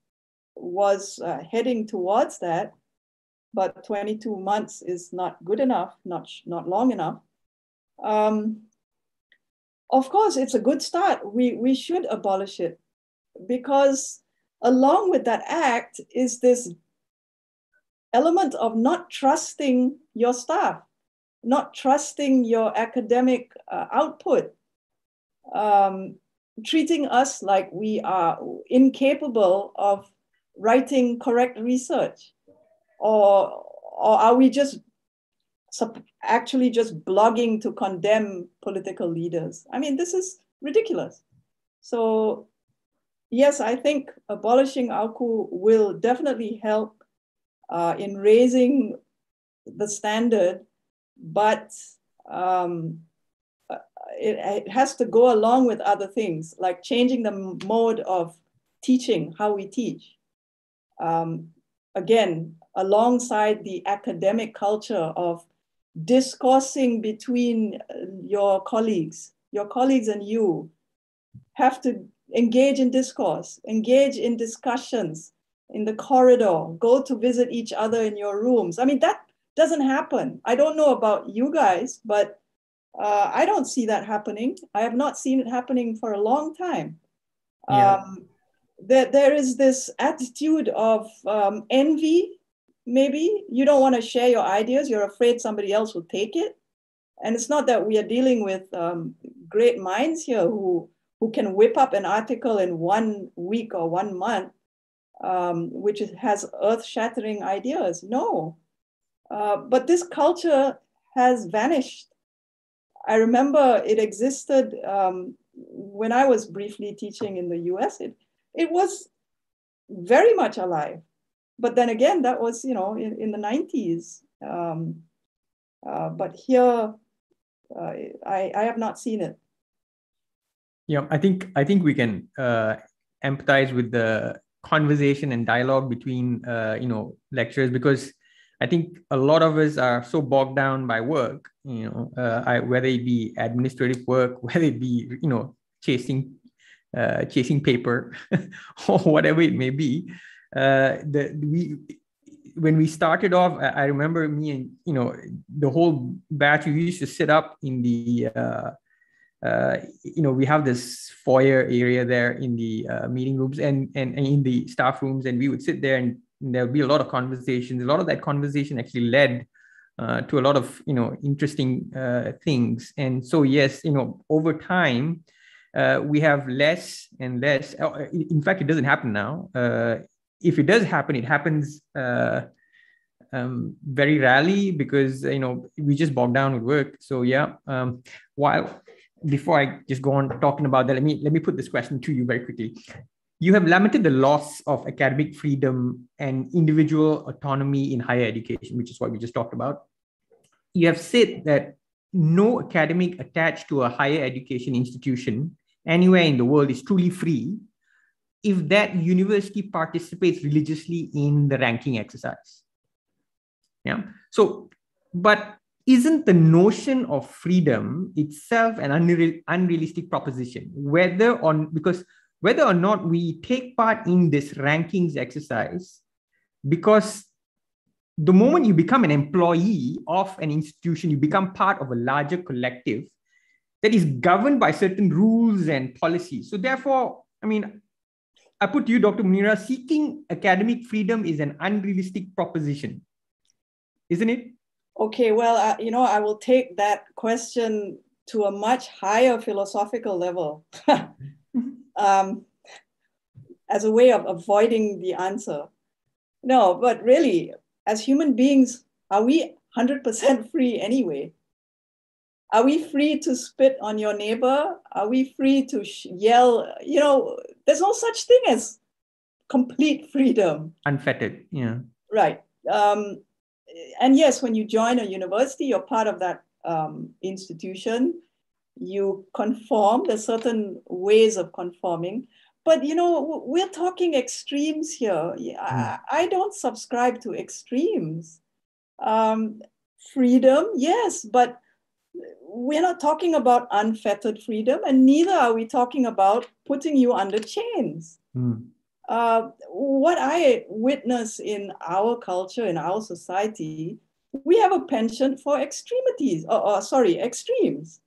was uh, heading towards that, but 22 months is not good enough, not, not long enough. Um, of course, it's a good start. We, we should abolish it because along with that act is this element of not trusting your staff, not trusting your academic uh, output. Um, treating us like we are incapable of writing correct research? Or, or are we just actually just blogging to condemn political leaders? I mean, this is ridiculous. So, yes, I think abolishing AUKU will definitely help uh, in raising the standard but um, it, it, has to go along with other things, like changing the mode of teaching, how we teach. Um, again, alongside the academic culture of discoursing between uh, your colleagues, your colleagues and you have to engage in discourse, engage in discussions in the corridor, go to visit each other in your rooms. I mean, that doesn't happen. I don't know about you guys, but uh, I don't see that happening. I have not seen it happening for a long time. Yeah. Um, that there is this attitude of um, envy, maybe. You don't want to share your ideas, you're afraid somebody else will take it. And it's not that we are dealing with um, great minds here who, who can whip up an article in one week or one month, um, which has earth shattering ideas. No. Uh, but this culture has vanished. I remember it existed um, when I was briefly teaching in the US. It, it was very much alive. But then again, that was, you know, in, in the 90s. Um, uh, but here, uh, I, I have not seen it. Yeah, I think I think we can uh, empathize with the conversation and dialogue between uh, you know lecturers because I think a lot of us are so bogged down by work, you know, uh, I, whether it be administrative work, whether it be you know chasing uh, chasing paper or whatever it may be. Uh, the we when we started off, I remember me and you know the whole batch. We used to sit up in the uh, uh, you know we have this foyer area there in the uh, meeting rooms and, and and in the staff rooms, and we would sit there and there'll be a lot of conversations. A lot of that conversation actually led uh, to a lot of you know interesting uh, things. And so yes, you know over time uh, we have less and less. Uh, in fact, it doesn't happen now. Uh, if it does happen, it happens uh, um, very rarely because you know we just bog down with work. So yeah, um, while before I just go on talking about that, let me let me put this question to you very quickly. You have lamented the loss of academic freedom and individual autonomy in higher education, which is what we just talked about. You have said that no academic attached to a higher education institution anywhere in the world is truly free if that university participates religiously in the ranking exercise. Yeah. So, but isn't the notion of freedom itself an unreal, unrealistic proposition? Whether on because whether or not we take part in this rankings exercise, because the moment you become an employee of an institution, you become part of a larger collective that is governed by certain rules and policies. So, therefore, I mean, I put to you, Dr. Munirah, seeking academic freedom is an unrealistic proposition, isn't it? Okay, well, uh, you know, I will take that question to a much higher philosophical level um, as a way of avoiding the answer. No, but really, as human beings, are we 100% free anyway? Are we free to spit on your neighbor? Are we free to sh- yell? You know, there's no such thing as complete freedom. Unfettered, yeah. Right. Um, and yes, when you join a university, you're part of that um, institution. You conform. There's certain ways of conforming, but you know we're talking extremes here. I, hmm. I don't subscribe to extremes. Um, freedom, yes, but we're not talking about unfettered freedom, and neither are we talking about putting you under chains. Mm. Uh, what I witness in our culture, in our society, we have a penchant for extremities, or, or sorry, extremes.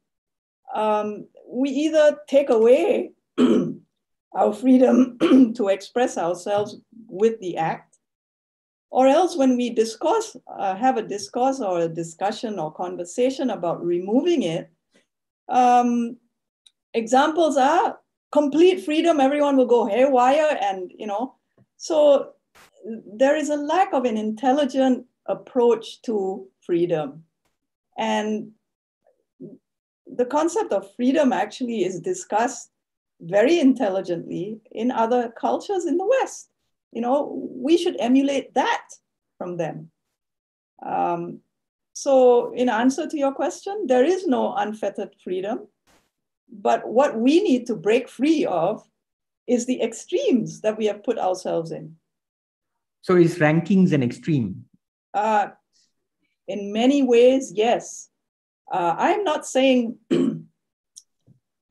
Um, we either take away our freedom to express ourselves with the act, or else, when we discuss, uh, have a discourse or a discussion or conversation about removing it, um, examples are complete freedom, everyone will go haywire, and you know, so there is a lack of an intelligent approach to freedom. And the concept of freedom actually is discussed very intelligently in other cultures in the West you know, we should emulate that from them. Um, So, in answer to your question, there is no unfettered freedom. But what we need to break free of is the extremes that we have put ourselves in. So, is rankings an extreme? Uh, in many ways, yes. Uh, I'm not saying,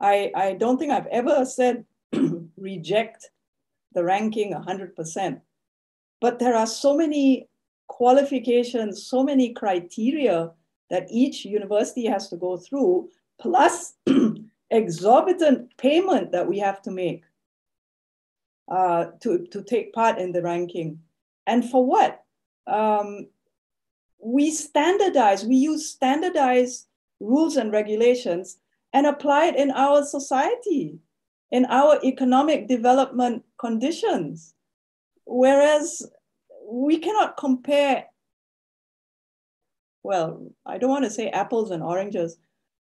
I, I don't think I've ever said reject the ranking 100%. But there are so many qualifications, so many criteria that each university has to go through, plus exorbitant payment that we have to make uh, to, to take part in the ranking. And for what? Um, we standardize, we use standardized rules and regulations and apply it in our society, in our economic development conditions. Whereas we cannot compare, well, I don't want to say apples and oranges.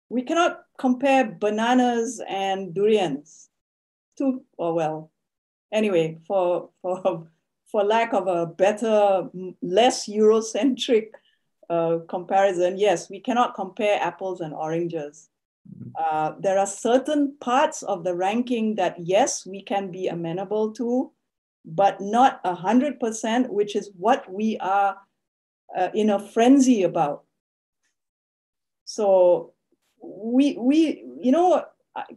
We cannot compare bananas and durians to, or oh, well, anyway, for, for, for lack of a better, less Eurocentric uh, comparison, yes, we cannot compare apples and oranges. Mm-hmm. Uh, there are certain parts of the ranking that, yes, we can be amenable to, but not 100%, which is what we are uh, in a frenzy about. So we, we, you know,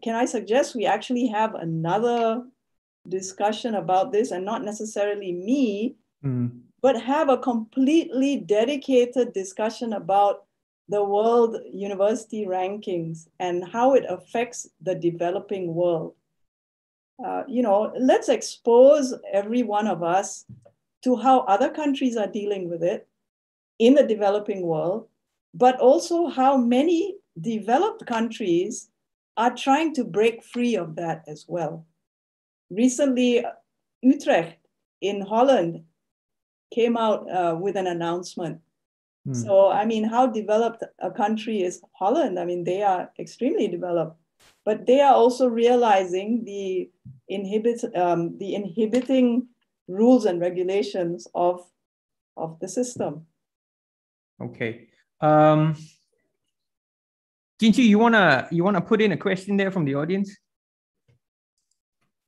can I suggest we actually have another discussion about this and not necessarily me, mm. But have a completely dedicated discussion about the world university rankings and how it affects the developing world uh, you know, let's expose every one of us to how other countries are dealing with it in the developing world, but also how many developed countries are trying to break free of that as well. Recently, Utrecht in Holland came out uh, with an announcement. Hmm. So, I mean, how developed a country is Holland? I mean, they are extremely developed but they are also realizing the inhibit um, the inhibiting rules and regulations of of the system. Okay. Um, Jinchi, you wanna you wanna put in a question there from the audience?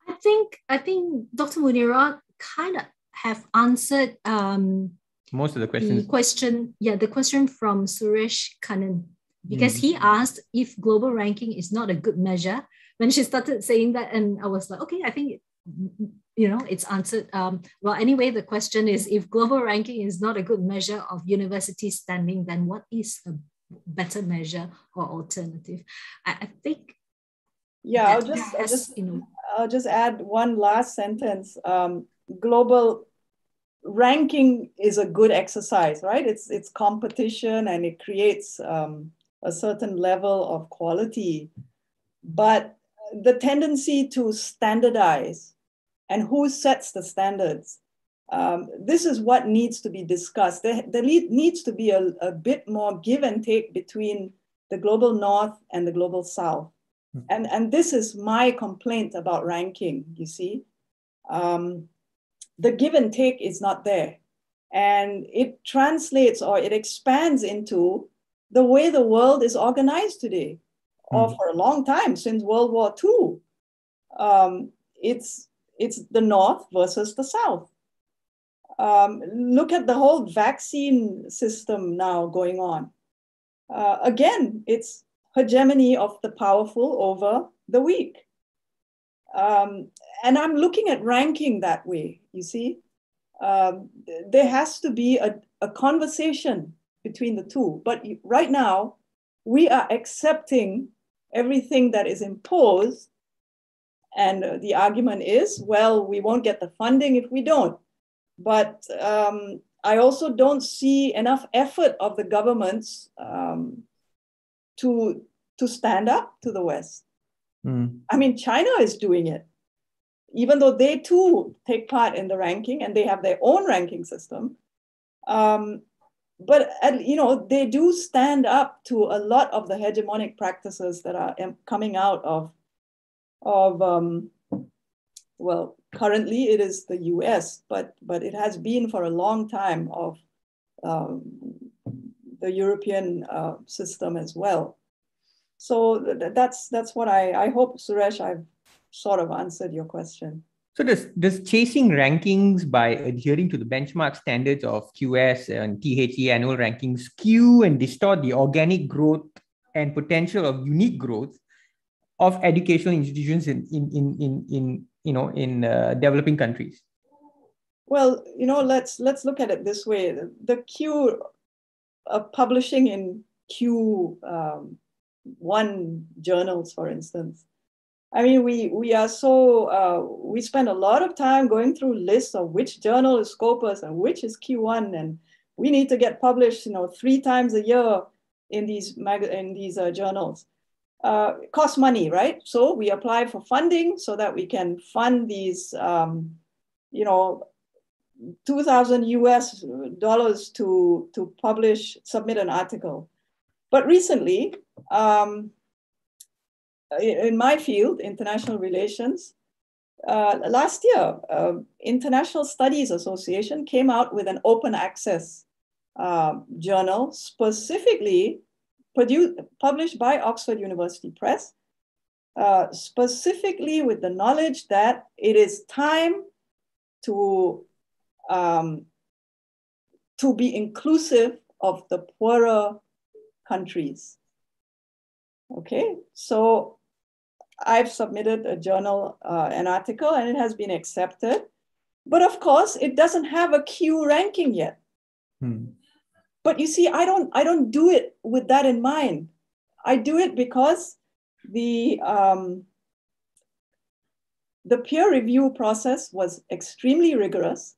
I think I think Dr. Munirah kind of have answered um, most of the questions. The question, yeah, the question from Suresh Kanan. Because mm. he asked if global ranking is not a good measure. When she started saying that and i was like okay i think you know it's answered. Um, well anyway the question is if global ranking is not a good measure of university standing then what is a better measure or alternative? I, I think yeah i'll just, has, I'll just you know i'll just add one last sentence. Um, global ranking is a good exercise right it's it's competition and it creates um, a certain level of quality. But the tendency to standardize and who sets the standards, um, this is what needs to be discussed. There, there needs to be a, a bit more give and take between the global north and the global south. Hmm. And, and this is my complaint about ranking, you see. Um, the give and take is not there. And it translates or it expands into the way the world is organized today, mm. or for a long time since World War II. Um, it's it's the North versus the South. Um, look at the whole vaccine system now going on. Uh, again, it's hegemony of the powerful over the weak. Um, and I'm looking at ranking that way, you see. Um, there has to be a, a conversation between the two. But right now, we are accepting everything that is imposed. And the argument is, well, we won't get the funding if we don't. But um, I also don't see enough effort of the governments um, to, to stand up to the West. Mm. I mean, China is doing it, even though they too take part in the ranking and they have their own ranking system. Um, but you know they do stand up to a lot of the hegemonic practices that are coming out of of um, well currently it is the US but but it has been for a long time of um, the European uh, system as well. So th- that's that's what I, I hope, Suresh, I've sort of answered your question. So does does chasing rankings by adhering to the benchmark standards of QS and THE annual rankings skew and distort the organic growth and potential of unique growth of educational institutions in in in in, in you know in uh, developing countries? Well, you know, let's let's look at it this way: the Q of publishing in Q um, one journals, for instance. I mean, we we are so uh, we spend a lot of time going through lists of which journal is Scopus and which is Q1, and we need to get published, you know, three times a year in these mag- in these uh, journals. Uh, costs money, right? So we apply for funding so that we can fund these, um, you know, 2000 US dollars to, to publish, submit an article. But recently, um, in my field, international relations, uh, last year, uh, International Studies Association came out with an open access uh, journal specifically produced, published by Oxford University Press, uh, specifically with the knowledge that it is time to um, to be inclusive of the poorer countries. Okay, so I've submitted a journal, uh, an article, and it has been accepted. But of course, it doesn't have a Q ranking yet. Hmm. But you see, I don't, I don't do it with that in mind. I do it because the um, the peer review process was extremely rigorous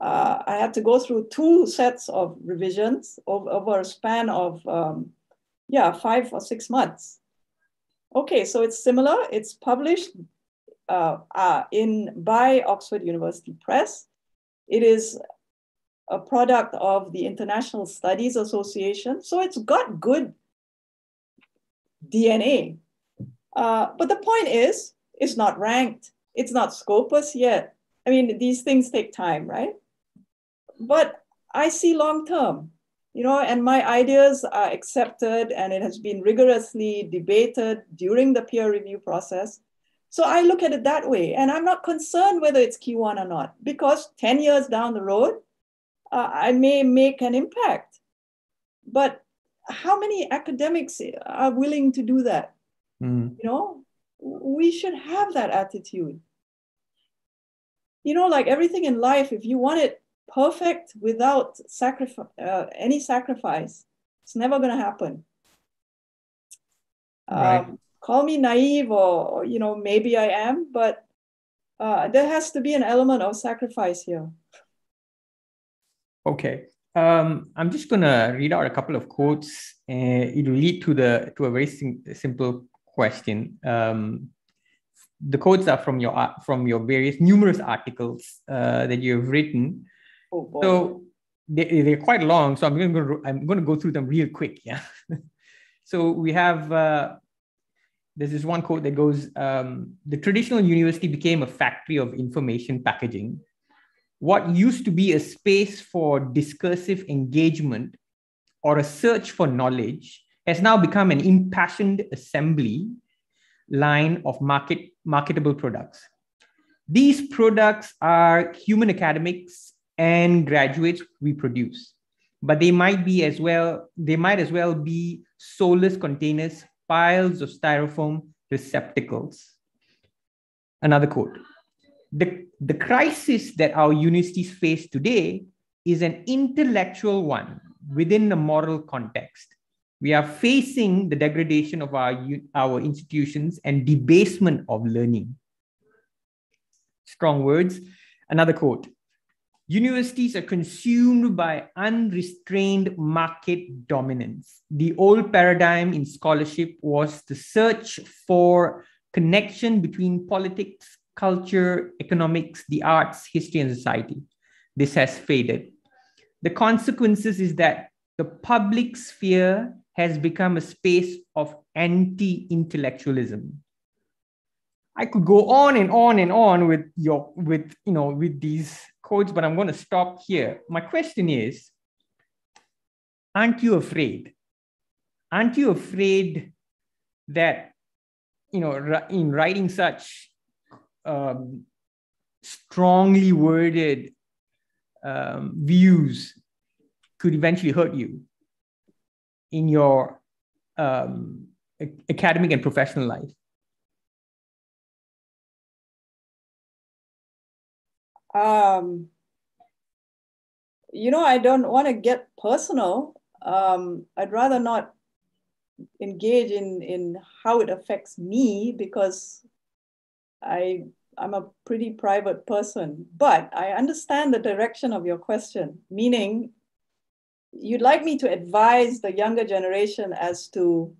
uh, I had to go through two sets of revisions over, over a span of, um, yeah, five or six months. Okay, so it's similar. It's published uh, uh, in by Oxford University Press. It is a product of the International Studies Association, so it's got good DNA. Uh, but the point is, it's not ranked. It's not Scopus yet. I mean, these things take time, right? but I see long term, you know, and my ideas are accepted and it has been rigorously debated during the peer review process. So I look at it that way, and I'm not concerned whether it's Q1 or not, because 10 years down the road, uh, I may make an impact. But how many academics are willing to do that? Mm. You know, we should have that attitude. You know, like everything in life, if you want it perfect without sacrifice, uh, any sacrifice. It's never going to happen. Right. Um, call me naive, or, or, you know, maybe I am, but uh, there has to be an element of sacrifice here. Okay. Um, I'm just going to read out a couple of quotes. and it will lead to the to a very sim- simple question. Um, the quotes are from your from your various numerous articles uh, that you have written. Oh, so they, they're quite long. So I'm going to I'm going to go through them real quick. Yeah. so we have uh, this one quote that goes: um, "The traditional university became a factory of information packaging. What used to be a space for discursive engagement or a search for knowledge has now become an impassioned assembly line of market marketable products." These products are human academics and graduates we produce. But they might be as well they might as well be soulless containers piles of styrofoam receptacles. Another quote. The, the crisis that our universities face today is an intellectual one within a moral context. We are facing the degradation of our, our institutions and debasement of learning. Strong words. Another quote Universities are consumed by unrestrained market dominance. The old paradigm in scholarship was the search for connection between politics, culture, economics, the arts, history, and society. This has faded. The consequences is that the public sphere has become a space of anti-intellectualism. I could go on and on and on with your with you know with these quotes, but I'm going to stop here. My question is aren't you afraid? Aren't you afraid that, you know, in writing such um, strongly worded um, views could eventually hurt you in your um, academic and professional life? Um, you know, I don't want to get personal. Um, I'd rather not engage in, in how it affects me because I, I'm a pretty private person. But I understand the direction of your question, meaning you'd like me to advise the younger generation as to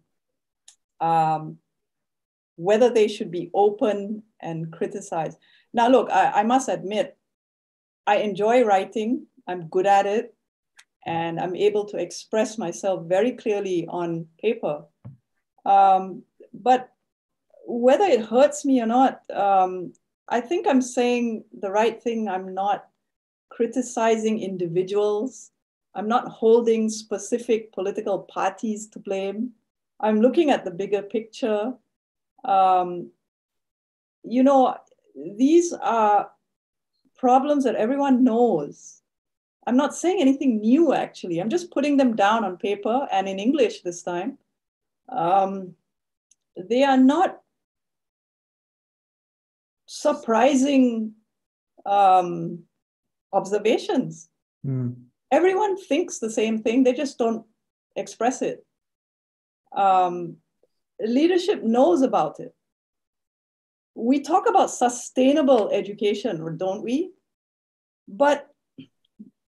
um, whether they should be open and criticize. Now, look, I, I must admit, I enjoy writing. I'm good at it. And I'm able to express myself very clearly on paper. Um, but whether it hurts me or not, um, I think I'm saying the right thing. I'm not criticizing individuals. I'm not holding specific political parties to blame. I'm looking at the bigger picture. Um, you know, these are problems that everyone knows. I'm not saying anything new, actually. I'm just putting them down on paper and in English this time. Um, they are not surprising um, observations. Mm. Everyone thinks the same thing, they just don't express it. Um, leadership knows about it we talk about sustainable education, don't we? But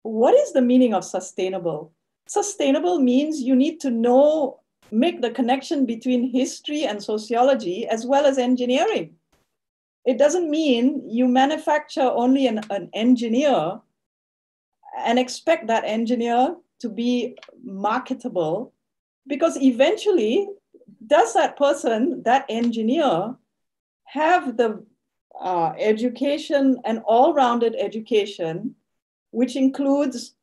what is the meaning of sustainable? Sustainable means you need to know, make the connection between history and sociology as well as engineering. It doesn't mean you manufacture only an, an engineer and expect that engineer to be marketable because eventually does that person that engineer have the uh, education, an all-rounded education, which includes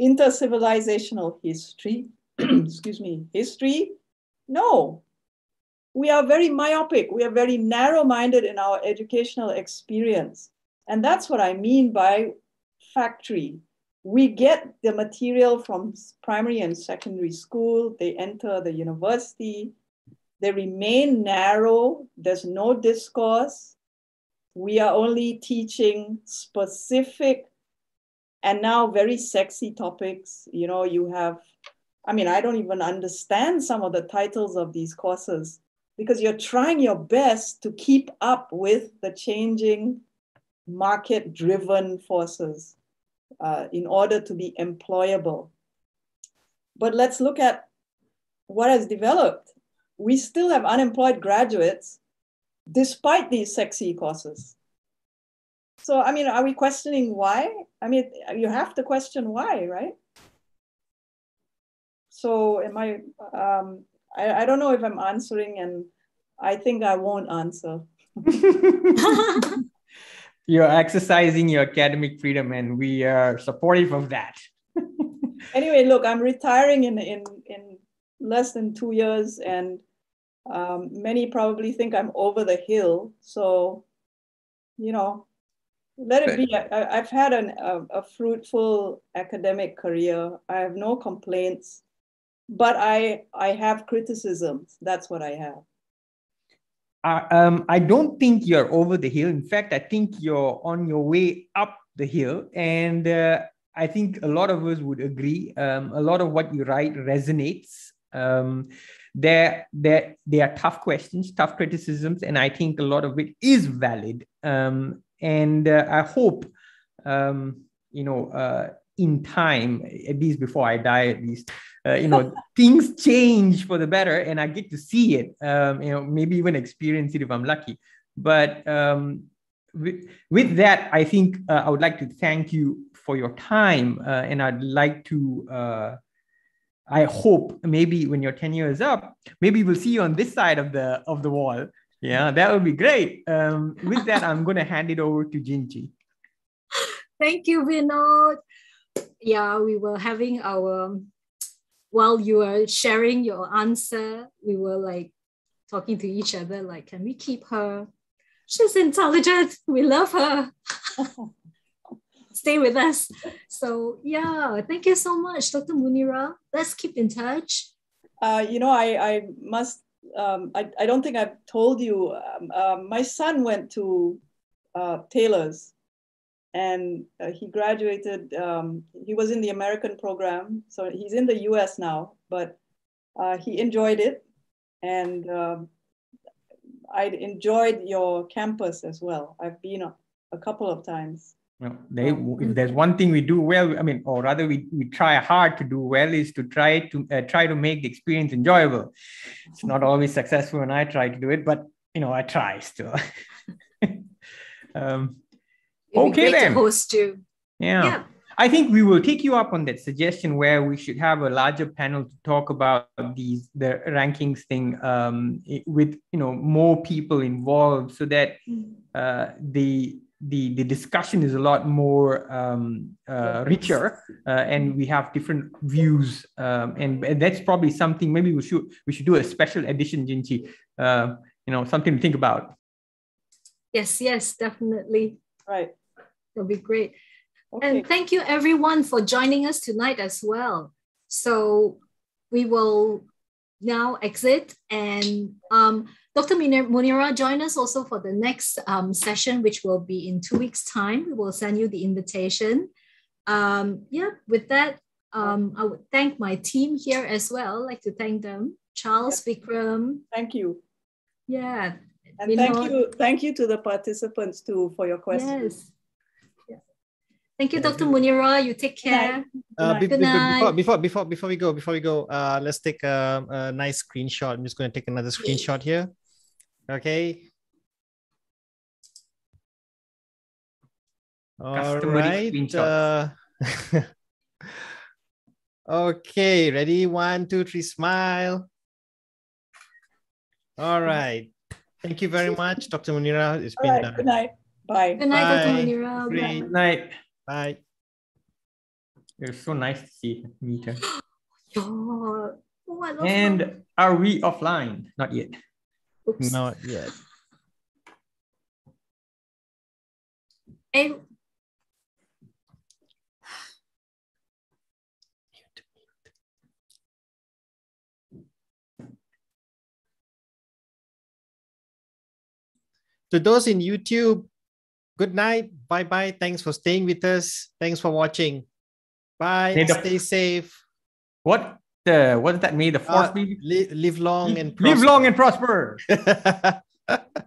intercivilizational history, excuse me, history? No. We are very myopic. We are very narrow-minded in our educational experience. And that's what I mean by factory. We get the material from primary and secondary school. They enter the university. They remain narrow, there's no discourse. We are only teaching specific and now very sexy topics. You know, you have, I mean, I don't even understand some of the titles of these courses because you're trying your best to keep up with the changing market driven forces uh, in order to be employable. But let's look at what has developed we still have unemployed graduates despite these sexy courses. So, I mean, are we questioning why? I mean, you have to question why, right? So, am I, um, I, I don't know if I'm answering, and I think I won't answer. You're exercising your academic freedom, and we are supportive of that. anyway, look, I'm retiring in, in, in less than two years, and um, many probably think I'm over the hill. So, you know, let it be. I, have had an, a, a, fruitful academic career. I have no complaints, but I I have criticisms. That's what I have. Uh, um, I don't think you're over the hill. In fact, I think you're on your way up the hill, and uh, I think a lot of us would agree. Um, a lot of what you write resonates. Um, there, there, they are tough questions, tough criticisms, and I think a lot of it is valid. Um, and uh, I hope, um, you know, uh, in time, at least before I die, at least, uh, you know, things change for the better, and I get to see it. Um, you know, maybe even experience it if I'm lucky. But um, with, with that, I think uh, I would like to thank you for your time, uh, and I'd like to uh, I hope maybe when your tenure is up, maybe we'll see you on this side of the of the wall. Yeah, that would be great. Um, with that, I'm going to hand it over to Jinchi. Thank you, Vinod. yeah, we were having our while you were sharing your answer, we were like talking to each other, like, can we keep her? She's intelligent. We love her. Stay with us. So yeah, thank you so much, Dr. Munirah. Let's keep in touch. Uh, you know, I, I must, um, I, I don't think I've told you, um, uh, my son went to uh, Taylor's and uh, he graduated. Um, he was in the American program, so he's in the U.S. now. But uh, he enjoyed it, and uh, I enjoyed your campus as well. I've been a, a couple of times. No, they, if there's one thing we do well, I mean, or rather, we, we try hard to do well, is to try to uh, try to make the experience enjoyable. It's not always successful when I try to do it, but you know, I try still. um, okay then. host you. Yeah. yeah. I think we will take you up on that suggestion where we should have a larger panel to talk about these the rankings thing um, with you know more people involved, so that mm. uh, the the the discussion is a lot more um, uh, richer, uh, and we have different views, um, and, and, that's probably something maybe we should we should do a special edition, Jinchi. Uh, you know, something to think about. Yes, yes, definitely. Right. That'll be great. Okay. And thank you everyone for joining us tonight as well. So we will now exit and um, Dr. Munirah, join us also for the next um, session, which will be in two weeks' time. We will send you the invitation. Um, yeah, with that, um, I would thank my team here as well. I'd like to thank them. Charles, Vikram. Thank you. Yeah. And thank you, thank you to the participants too for your questions. Yes. Thank you, Dr. Munirah. You take care. Uh, be, Good night. Before, before, before we go, before we go, uh, let's take a, a nice screenshot. I'm just going to take another screenshot here. Okay. All right. Uh, okay, ready? One, two, three, smile. All right. Thank you very much, Dr. Munirah. It's been right, Good night. Bye. Good night, Bye. Dr. Munirah. Good night. Bye. It was so nice to see meet her. oh, and that. are we offline? Not yet. Oops. Not yet. And to those in YouTube, good night. Bye bye. Thanks for staying with us. Thanks for watching. Bye. Stay safe. What? the what does that mean? The force uh, live long and prosper. live long and prosper.